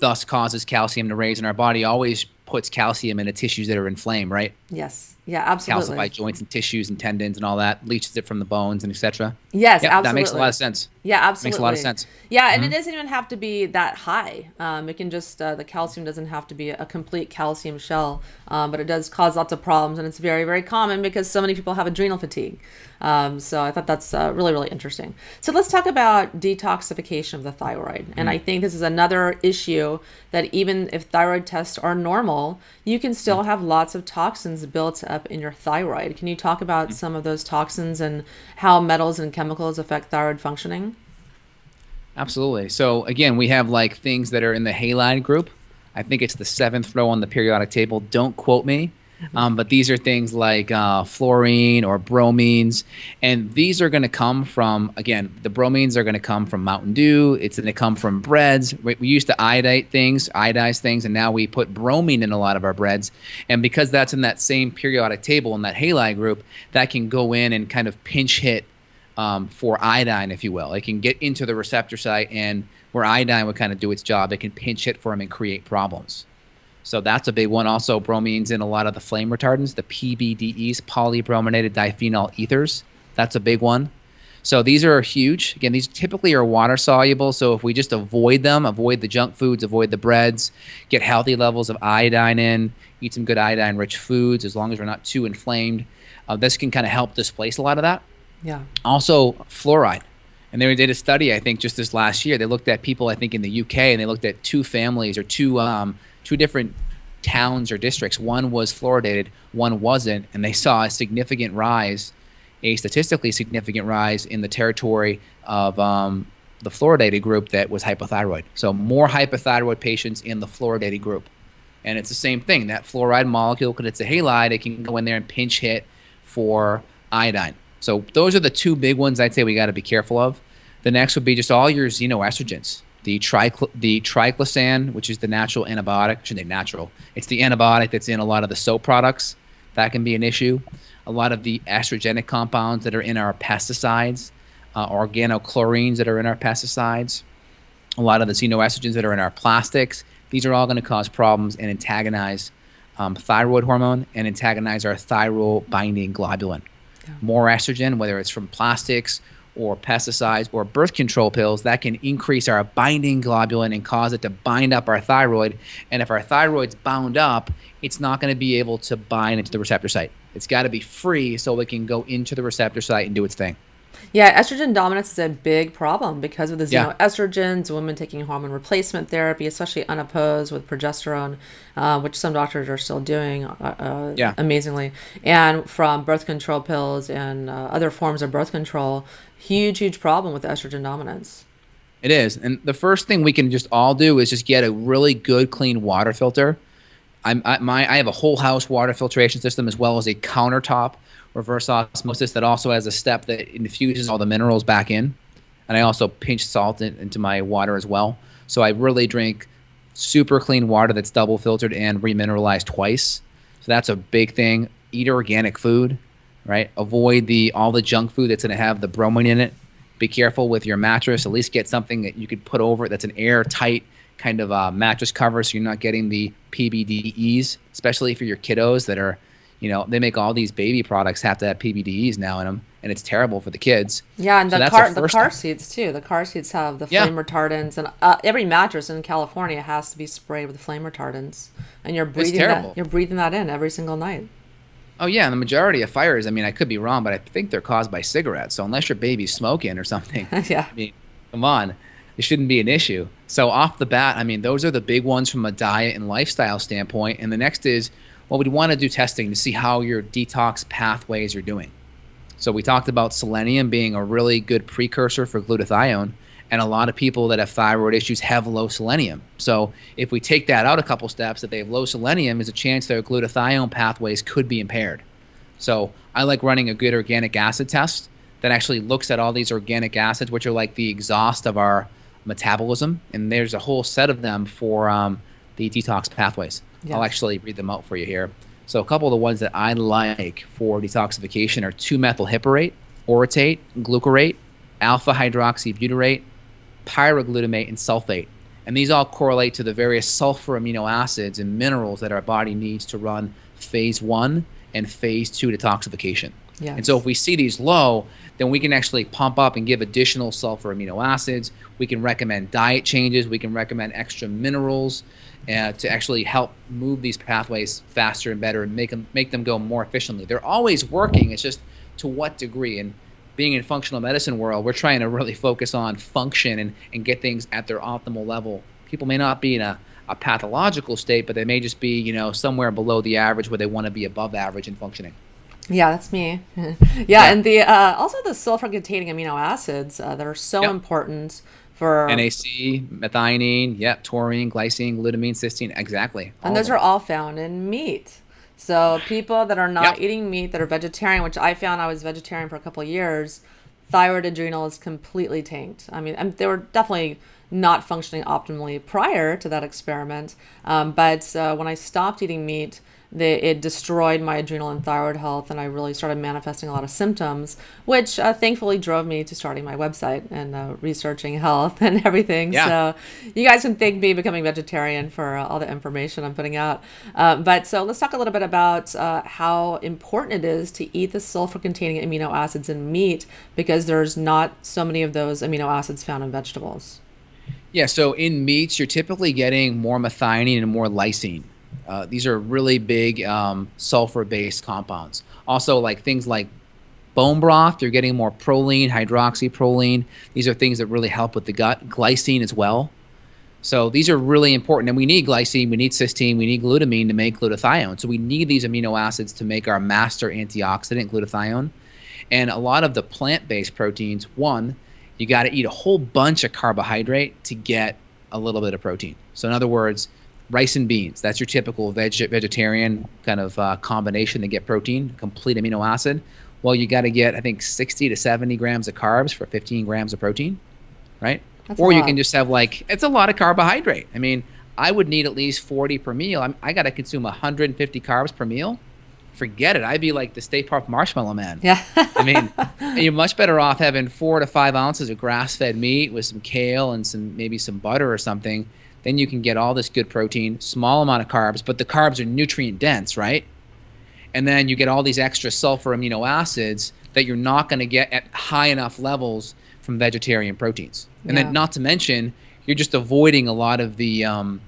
thus causes calcium to raise, and our body always puts calcium into tissues that are inflamed, right? Yes. Yeah, absolutely. Calcify joints and tissues and tendons and all that, leaches it from the bones and etc. Yes, yep, absolutely. That makes a lot of sense. Yeah, absolutely. Makes a lot of sense. Yeah, and mm-hmm. it doesn't even have to be that high. Um, it can just uh, the calcium doesn't have to be a complete calcium shell, um, but it does cause lots of problems, and it's very very common because so many people have adrenal fatigue. Um, so I thought that's uh, really, really interesting. So let's talk about detoxification of the thyroid. And mm. I think this is another issue that even if thyroid tests are normal, you can still mm. have lots of toxins built up in your thyroid. Can you talk about mm. some of those toxins and how metals and chemicals affect thyroid functioning? Absolutely. So again, we have like things that are in the halide group. I think it's the seventh row on the periodic table. Don't quote me. Um, but these are things like uh, fluorine or bromines, and these are going to come from again the bromines are going to come from Mountain Dew. It's going to come from breads. We, we used to iodate things, iodize things, and now we put bromine in a lot of our breads. And because that's in that same periodic table in that halide group, that can go in and kind of pinch hit um, for iodine, if you will. It can get into the receptor site, and where iodine would kind of do its job, it can pinch hit for them and create problems. So that's a big one. Also, bromines in a lot of the flame retardants, the PBDEs, polybrominated diphenyl ethers. That's a big one. So these are huge. Again, these typically are water soluble. So if we just avoid them, avoid the junk foods, avoid the breads, get healthy levels of iodine in, eat some good iodine rich foods as long as we're not too inflamed, uh, this can kind of help displace a lot of that. Yeah. Also, fluoride. And they did a study, I think, just this last year. They looked at people, I think, in the UK, and they looked at two families or two um, two different towns or districts. One was fluoridated, one wasn't, and they saw a significant rise, a statistically significant rise in the territory of um, the fluoridated group that was hypothyroid. So more hypothyroid patients in the fluoridated group. And it's the same thing. That fluoride molecule, because it's a halide, it can go in there and pinch hit for iodine. So those are the two big ones I'd say we got to be careful of. The next would be just all your xenoestrogens. The, tricl- the triclosan, which is the natural antibiotic, shouldn't say natural, it's the antibiotic that's in a lot of the soap products. That can be an issue. A lot of the estrogenic compounds that are in our pesticides, uh, organochlorines that are in our pesticides, a lot of the xenoestrogens that are in our plastics. These are all going to cause problems and antagonize um, thyroid hormone and antagonize our thyroid binding globulin. Yeah. More estrogen, whether it's from plastics or pesticides or birth control pills, that can increase our binding globulin and cause it to bind up our thyroid. And if our thyroid's bound up, it's not going to be able to bind into the receptor site. It's got to be free so it can go into the receptor site and do its thing. Yeah, estrogen dominance is a big problem because of the xenoestrogens, yeah. women taking hormone replacement therapy, especially unopposed with progesterone, uh, which some doctors are still doing uh, uh, yeah. amazingly, and from birth control pills and uh, other forms of birth control. Huge, huge problem with estrogen dominance. It is. And the first thing we can just all do is just get a really good, clean water filter. I'm, I, my, I have a whole house water filtration system as well as a countertop reverse osmosis that also has a step that infuses all the minerals back in. And I also pinch salt in, into my water as well. So I really drink super clean water that's double filtered and remineralized twice. So that's a big thing. Eat organic food, right? Avoid the all the junk food that's going to have the bromine in it. Be careful with your mattress. At least get something that you could put over it that's an airtight kind of uh, mattress cover, so you're not getting the PBDEs, especially for your kiddos that are you know, they make all these baby products have to have PBDEs now in them, and it's terrible for the kids. Yeah, and so the car the car seats too. The car seats have the flame yeah. retardants, and uh, every mattress in California has to be sprayed with flame retardants, and you're breathing that you're breathing that in every single night. Oh yeah, and the majority of fires. I mean, I could be wrong, but I think they're caused by cigarettes. So unless your baby's smoking or something, yeah, I mean, come on, it shouldn't be an issue. So off the bat, I mean, those are the big ones from a diet and lifestyle standpoint. And the next is well, we'd want to do testing to see how your detox pathways are doing. So we talked about selenium being a really good precursor for glutathione, and a lot of people that have thyroid issues have low selenium. So if we take that out a couple steps, that they have low selenium, is a chance their glutathione pathways could be impaired. So I like running a good organic acid test that actually looks at all these organic acids, which are like the exhaust of our metabolism, and there's a whole set of them for um, the detox pathways. Yes. I'll actually read them out for you here. So a couple of the ones that I like for detoxification are 2-methylhippurate, orotate, glucarate, alpha hydroxybutyrate, pyroglutamate, and sulfate. And these all correlate to the various sulfur amino acids and minerals that our body needs to run phase one and phase two detoxification. And so if we see these low, then we can actually pump up and give additional sulfur amino acids. We can recommend diet changes. We can recommend extra minerals uh, to actually help move these pathways faster and better and make them make them go more efficiently. They're always working. It's just to what degree. And being in functional medicine world, we're trying to really focus on function and, and get things at their optimal level. People may not be in a, a pathological state, but they may just be, you know, somewhere below the average where they want to be above average in functioning. Yeah, that's me. yeah, yeah, and the uh, also the sulfur-containing amino acids uh, that are so yep. important for NAC, methionine, yep, taurine, glycine, glutamine, cysteine, exactly. And those are all found in meat. So people that are not yep. eating meat, that are vegetarian, which I found I was vegetarian for a couple years, thyroid adrenal is completely tanked. I mean, they were definitely not functioning optimally prior to that experiment. Um, but uh, when I stopped eating meat, they, it destroyed my adrenal and thyroid health, and I really started manifesting a lot of symptoms, which uh, thankfully drove me to starting my website and uh, researching health and everything. Yeah. So you guys can thank me becoming vegetarian for uh, all the information I'm putting out. Uh, but so let's talk a little bit about uh, how important it is to eat the sulfur-containing amino acids in meat because there's not so many of those amino acids found in vegetables. Yeah, so in meats, you're typically getting more methionine and more lysine. Uh, these are really big um, sulfur-based compounds. Also, like things like bone broth, you're getting more proline, hydroxyproline. These are things that really help with the gut. Glycine as well. So these are really important. And we need glycine, we need cysteine, we need glutamine to make glutathione. So we need these amino acids to make our master antioxidant, glutathione. And a lot of the plant-based proteins, one, you got to eat a whole bunch of carbohydrate to get a little bit of protein. So in other words, rice and beans. That's your typical veg- vegetarian kind of uh, combination to get protein, complete amino acid. well, you got to get I think 60 to 70 grams of carbs for 15 grams of protein, right? That's or you can just have like it's a lot of carbohydrate. I mean, I would need at least 40 per meal. I'm, I got to consume 150 carbs per meal. Forget it. I'd be like the Stay Puft Marshmallow Man. Yeah. I mean, you're much better off having four to five ounces of grass-fed meat with some kale and some maybe some butter or something. Then you can get all this good protein, small amount of carbs, but the carbs are nutrient dense, right? And then you get all these extra sulfur amino acids that you're not going to get at high enough levels from vegetarian proteins. And Yeah. then, not to mention, you're just avoiding a lot of the um,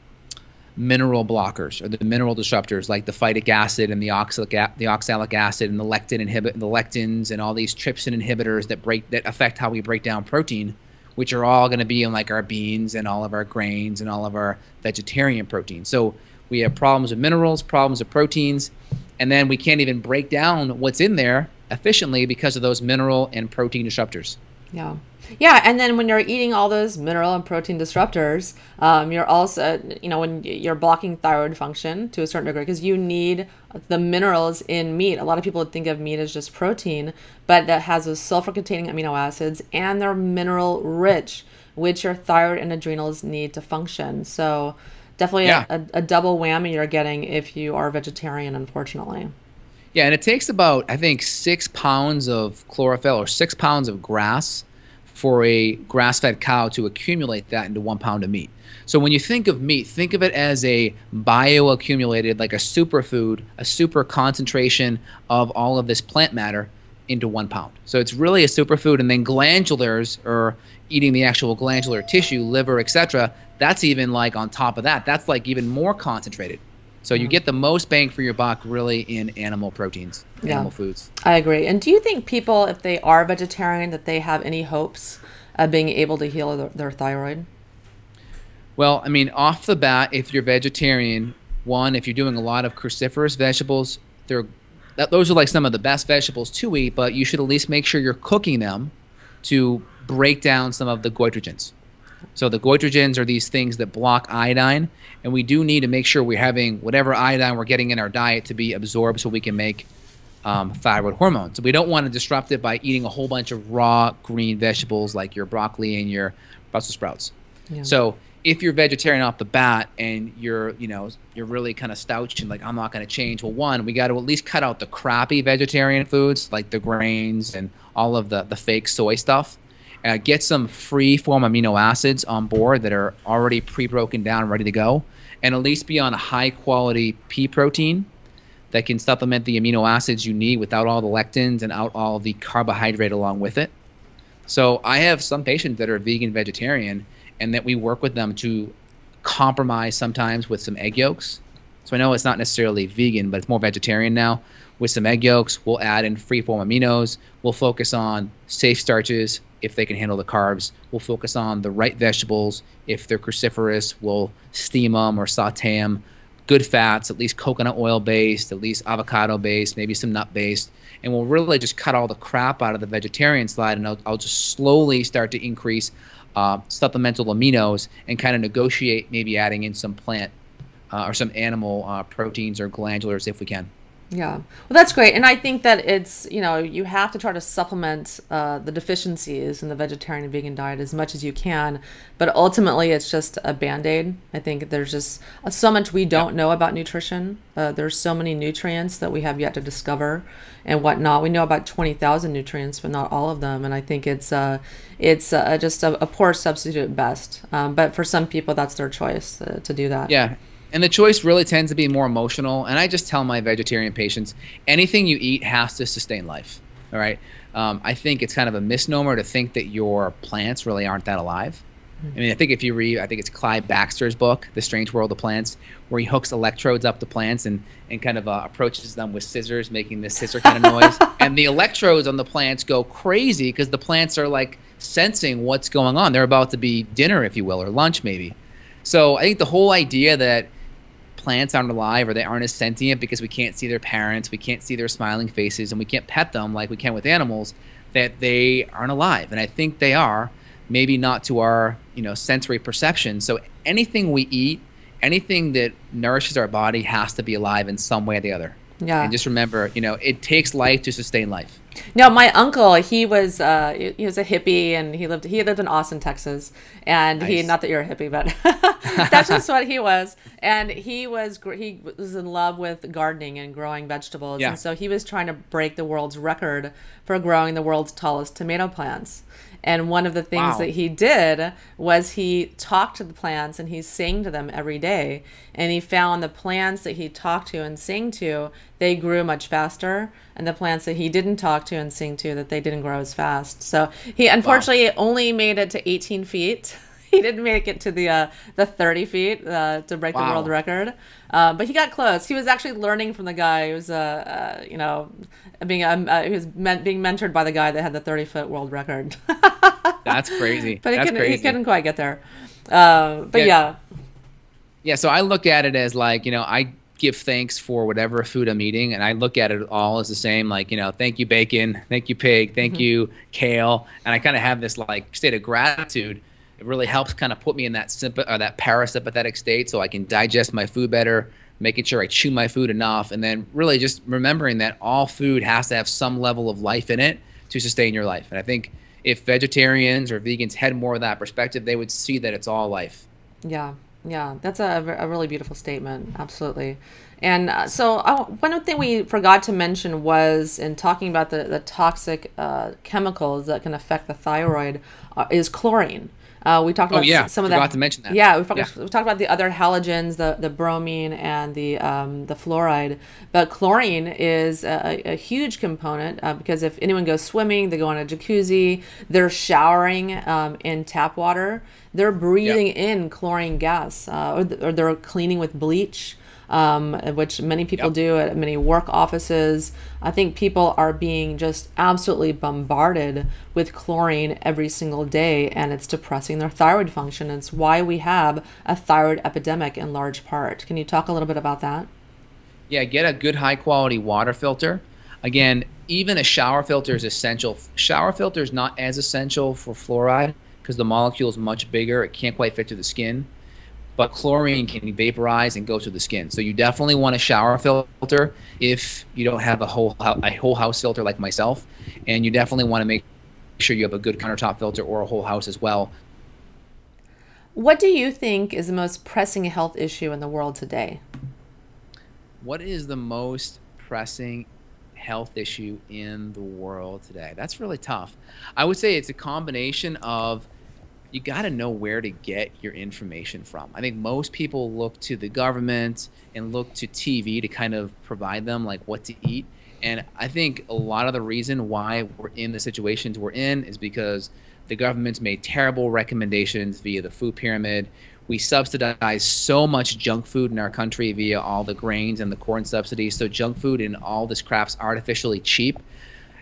mineral blockers or the mineral disruptors like the phytic acid and the oxalic, a- the oxalic acid and the lectin inhibit the lectins and all these trypsin inhibitors that break that affect how we break down protein, which are all going to be in like our beans and all of our grains and all of our vegetarian proteins. So we have problems with minerals, problems with proteins, and then we can't even break down what's in there efficiently because of those mineral and protein disruptors. Yeah. Yeah, and then when you're eating all those mineral and protein disruptors, um, you're also, you know, when you're blocking thyroid function to a certain degree because you need the minerals in meat. A lot of people think of meat as just protein, but that has those sulfur-containing amino acids and they're mineral rich, which your thyroid and adrenals need to function. So definitely Yeah. a, a double whammy you're getting if you are vegetarian, unfortunately. Yeah, and it takes about I think six pounds of chlorophyll or six pounds of grass for a grass-fed cow to accumulate that into one pound of meat. So when you think of meat, think of it as a bioaccumulated, like a superfood, a super concentration of all of this plant matter into one pound. So it's really a superfood, and then glandulars or eating the actual glandular tissue, liver, etc. That's even like on top of that. That's like even more concentrated. So you mm-hmm. get the most bang for your buck really in animal proteins, Yeah. animal foods. I agree. And do you think people, if they are vegetarian, that they have any hopes of being able to heal their, their thyroid? Well, I mean, off the bat, if you're vegetarian, one, if you're doing a lot of cruciferous vegetables, they're that, those are like some of the best vegetables to eat, but you should at least make sure you're cooking them to break down some of the goitrogens. So the goitrogens are these things that block iodine, and we do need to make sure we're having whatever iodine we're getting in our diet to be absorbed so we can make um, thyroid hormones. So we don't want to disrupt it by eating a whole bunch of raw green vegetables like your broccoli and your Brussels sprouts. So if you're vegetarian off the bat and you're, you know, you're really kind of stouch and like I'm not going to change. Well, one, we got to at least cut out the crappy vegetarian foods like the grains and all of the the fake soy stuff. Uh, get some free form amino acids on board that are already pre-broken down, ready to go, and at least be on a high quality pea protein that can supplement the amino acids you need without all the lectins and out all the carbohydrate along with it. So I have some patients that are vegan vegetarian and that we work with them to compromise sometimes with some egg yolks. So I know it's not necessarily vegan, but it's more vegetarian now. With some egg yolks, we'll add in free form aminos. We'll focus on safe starches if they can handle the carbs. We'll focus on the right vegetables. If they're cruciferous, we'll steam them or saute them. Good fats, at least coconut oil based, at least avocado based, maybe some nut based. And we'll really just cut all the crap out of the vegetarian slide and I'll, I'll just slowly start to increase uh, supplemental aminos and kind of negotiate maybe adding in some plant uh, or some animal uh, proteins or glandulars if we can. Yeah. Well, that's great. And I think that it's, you know, you have to try to supplement uh, the deficiencies in the vegetarian and vegan diet as much as you can. But ultimately, it's just a band aid. I think there's just so much we don't know about nutrition. Uh, there's so many nutrients that we have yet to discover and whatnot. We know about 20,000 nutrients, but not all of them. And I think it's, uh, it's uh, just a, a poor substitute at best. Um, but for some people, that's their choice uh, to do that. Yeah. And the choice really tends to be more emotional. And I just tell my vegetarian patients anything you eat has to sustain life. All right. Um, I think it's kind of a misnomer to think that your plants really aren't that alive. I mean, I think if you read, I think it's Cleve Backster's book, The Strange World of Plants, where he hooks electrodes up to plants and, and kind of uh, approaches them with scissors, making this scissor kind of noise. and the electrodes on the plants go crazy because the plants are like sensing what's going on. They're about to be dinner, if you will, or lunch maybe. So I think the whole idea that plants aren't alive or they aren't as sentient because we can't see their parents, we can't see their smiling faces, and we can't pet them like we can with animals, that they aren't alive. And I think they are, maybe not to our you know sensory perception. So anything we eat, anything that nourishes our body has to be alive in some way or the other. Yeah. And just remember, you know, it takes life to sustain life. No, my uncle, he was uh, he was a hippie, and he lived he lived in Austin, Texas, and nice. he not that you're a hippie, but that's just what he was. And he was he was in love with gardening and growing vegetables, yeah. and so he was trying to break the world's record for growing the world's tallest tomato plants. And one of the things wow. that he did was he talked to the plants and he sang to them every day. And he found the plants that he talked to and sang to, they grew much faster. And the plants that he didn't talk to and sing to, that they didn't grow as fast. So he unfortunately wow. only made it to 18 feet. he didn't make it to the uh, the 30 feet uh, to break wow. the world record. Uh, but he got close. He was actually learning from the guy who was, uh, uh, you know, being um, uh, he was being mentored by the guy that had the 30 foot world record. That's crazy. But he, couldn't, crazy. he couldn't quite get there. Uh, but yeah. yeah. Yeah. So I look at it as like, you know, I give thanks for whatever food I'm eating, and I look at it all as the same. Like, you know, thank you bacon, thank you pig, thank mm-hmm. you kale, and I kind of have this like state of gratitude. It really helps kind of put me in that or that parasympathetic state, so I can digest my food better, making sure I chew my food enough, and then really just remembering that all food has to have some level of life in it to sustain your life. And I think if vegetarians or vegans had more of that perspective, they would see that it's all life. Yeah, yeah, that's a, a really beautiful statement. Absolutely. And uh, so, uh, one thing we forgot to mention was in talking about the, the toxic uh, chemicals that can affect the thyroid uh, is chlorine. Uh, we talked oh, about oh, yeah. some of that. Forgot to mention that. Yeah, we, yeah. we talked about the other halogens, the, the bromine and the um, the fluoride. But chlorine is a, a huge component uh, because if anyone goes swimming, they go on a jacuzzi, they're showering um, in tap water, they're breathing in chlorine gas, uh, or, or they're cleaning with bleach um, which many people yep. do at many work offices. I think people are being just absolutely bombarded with chlorine every single day, and it's depressing their thyroid function. It's why we have a thyroid epidemic in large part. Can you talk a little bit about that? Yeah, get a good high quality water filter. Again, even a shower filter is essential. Shower filter is not as essential for fluoride because the molecule is much bigger. It can't quite fit to the skin but chlorine can vaporize and go to the skin. So you definitely want a shower filter if you don't have a whole a whole house filter like myself, and you definitely want to make sure you have a good countertop filter or a whole house as well. What do you think is the most pressing health issue in the world today? What is the most pressing health issue in the world today? That's really tough. I would say it's a combination of you got to know where to get your information from. I think most people look to the government and look to TV to kind of provide them like what to eat. And I think a lot of the reason why we're in the situations we're in is because the government's made terrible recommendations via the food pyramid. We subsidize so much junk food in our country via all the grains and the corn subsidies. So junk food and all this crap's artificially cheap.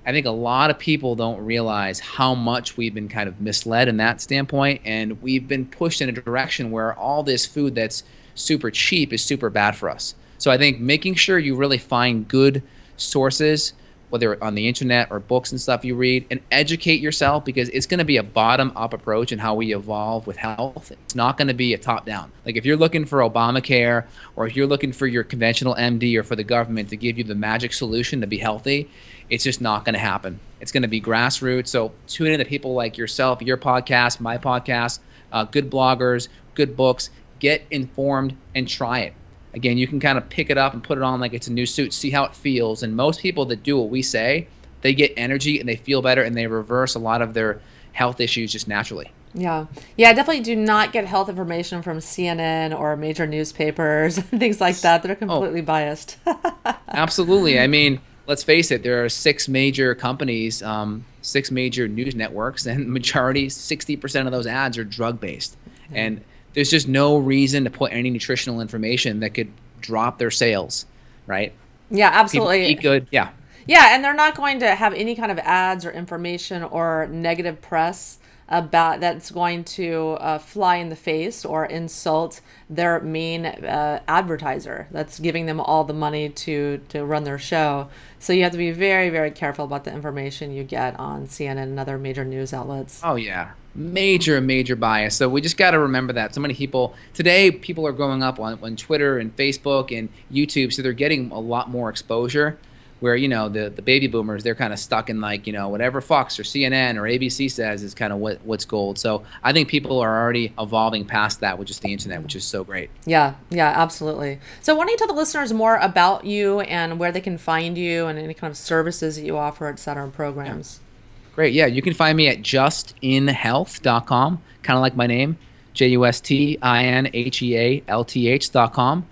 I think a lot of people don't realize how much we've been kind of misled in that standpoint, and we've been pushed in a direction where all this food that's super cheap is super bad for us. So I think making sure you really find good sources whether on the internet or books and stuff you read, and educate yourself because it's going to be a bottom up approach in how we evolve with health. It's not going to be a top down. Like if you're looking for Obamacare or if you're looking for your conventional MD or for the government to give you the magic solution to be healthy, it's just not going to happen. It's going to be grassroots. So tune in to people like yourself, your podcast, my podcast, uh, good bloggers, good books. Get informed and try it again, you can kind of pick it up and put it on like it's a new suit, see how it feels. And most people that do what we say, they get energy and they feel better and they reverse a lot of their health issues just naturally. Yeah. Yeah, I definitely do not get health information from CNN or major newspapers and things like that. They're oh. completely oh, biased. absolutely. I mean, let's face it, there are six major companies, um, six major news networks, and majority, 60% of those ads are drug based. Mm-hmm. And there's just no reason to put any nutritional information that could drop their sales, right? Yeah, absolutely. People eat good. Yeah. Yeah, and they're not going to have any kind of ads or information or negative press about that's going to uh, fly in the face or insult their main uh, advertiser that's giving them all the money to to run their show. So you have to be very very careful about the information you get on CNN and other major news outlets. Oh yeah, major major bias. So we just got to remember that. So many people today people are growing up on on Twitter and Facebook and YouTube, so they're getting a lot more exposure where you know the the baby boomers they're kind of stuck in like you know whatever Fox or CNN or ABC says is kind of what what's gold. So I think people are already evolving past that with just the internet, which is so great. Yeah, yeah, absolutely. So why don't you tell the listeners more about you and where they can find you and any kind of services that you offer, et cetera, and programs. Yeah. Great. Yeah, you can find me at justinhealth.com, kind of like my name, J U S T I N H E A L T H.com.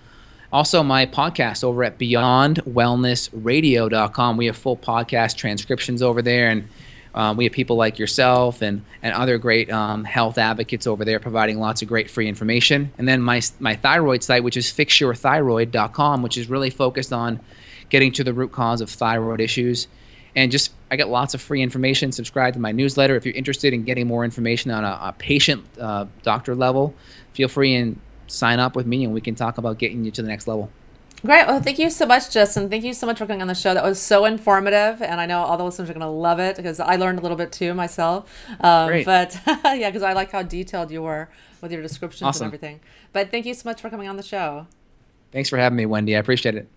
Also, my podcast over at beyondwellnessradio.com. We have full podcast transcriptions over there, and um, we have people like yourself and, and other great um, health advocates over there providing lots of great free information. And then my, my thyroid site, which is fixyourthyroid.com, which is really focused on getting to the root cause of thyroid issues and just I get lots of free information. Subscribe to my newsletter if you're interested in getting more information on a, a patient uh, doctor level. Feel free and sign up with me, and we can talk about getting you to the next level. Great. Well, thank you so much, Justin. Thank you so much for coming on the show. That was so informative, and I know all the listeners are going to love it because I learned a little bit too myself. Um, Great. But yeah, because I like how detailed you were with your descriptions awesome. and everything. But thank you so much for coming on the show. Thanks for having me, Wendy. I appreciate it.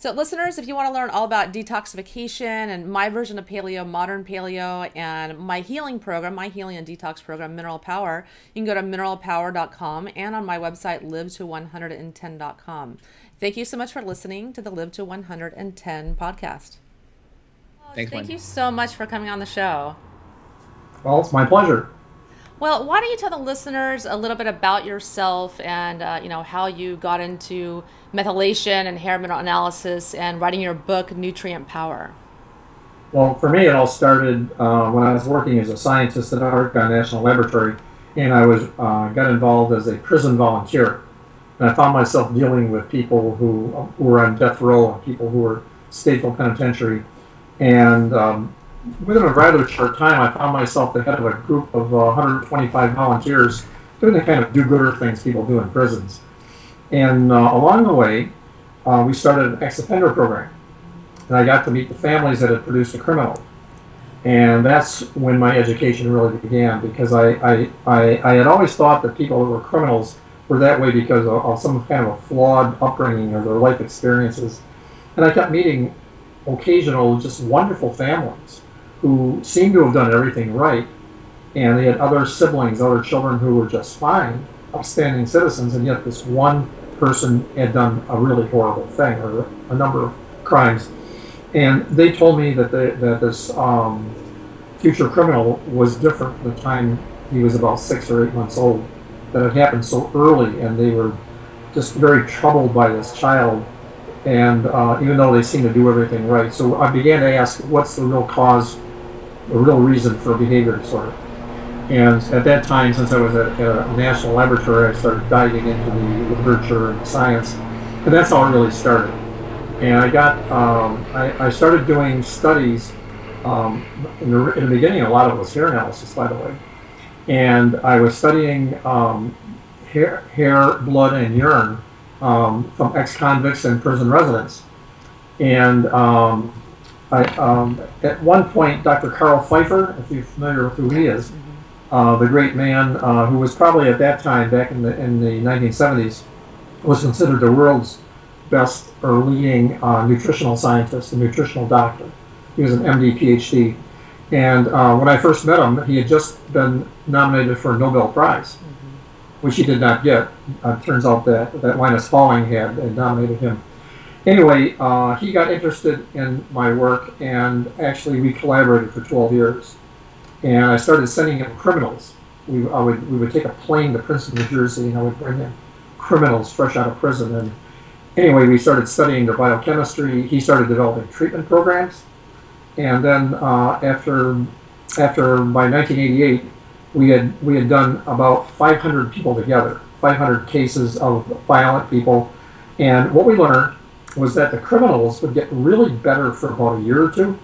So, listeners, if you want to learn all about detoxification and my version of paleo, modern paleo, and my healing program, my healing and detox program, Mineral Power, you can go to mineralpower.com and on my website, live to 110.com. Thank you so much for listening to the Live to 110 podcast. Thanks, Thank you so much for coming on the show. Well, it's my pleasure. Well, why don't you tell the listeners a little bit about yourself and uh, you know how you got into methylation and hair mineral analysis and writing your book Nutrient Power? Well, for me, it all started uh, when I was working as a scientist at Argonne National Laboratory, and I was uh, got involved as a prison volunteer. And I found myself dealing with people who, were on death row and people who were Stateville penitentiary, and um, within a rather short time, I found myself the head of a group of uh, 125 volunteers doing the kind of do-gooder things people do in prisons. And uh, along the way, uh, we started an ex-offender program. And I got to meet the families that had produced a criminal. And that's when my education really began because I, I, I, I had always thought that people who were criminals were that way because of, of some kind of a flawed upbringing or their life experiences. And I kept meeting occasional, just wonderful families who seemed to have done everything right, and they had other siblings, other children who were just fine, upstanding citizens, and yet this one person had done a really horrible thing or a number of crimes. And they told me that, they, that this um, future criminal was different from the time he was about six or eight months old, that it happened so early, and they were just very troubled by this child and uh, even though they seem to do everything right. So I began to ask, what's the real cause a real reason for behavior disorder. And at that time, since I was at, a national laboratory, I started diving into the literature and science, and that's how it really started. And I got, um, I, I, started doing studies. Um, in, the, in, the, beginning, a lot of it was hair analysis, by the way. And I was studying um, hair, hair, blood, and urine um, from ex-convicts and prison residents. And I, um, at one point, Dr. Carl Pfeiffer, if you're familiar with who he is, mm-hmm. uh, the great man uh, who was probably at that time, back in the, in the 1970s, was considered the world's best or leading uh, nutritional scientist, a nutritional doctor. He was an MD, PhD. And uh, when I first met him, he had just been nominated for a Nobel Prize, mm-hmm. which he did not get. Uh, turns out that, that Linus Pauling had, had nominated him anyway, uh, he got interested in my work, and actually we collaborated for 12 years. And I started sending him criminals. We, I would, we would take a plane to Princeton, New Jersey, and I would bring him criminals fresh out of prison. And anyway, we started studying their biochemistry. He started developing treatment programs. And then uh, after, after by 1988, we had, we had done about 500 people together, 500 cases of violent people. And what we learned was that the criminals would get really better for about a year or two,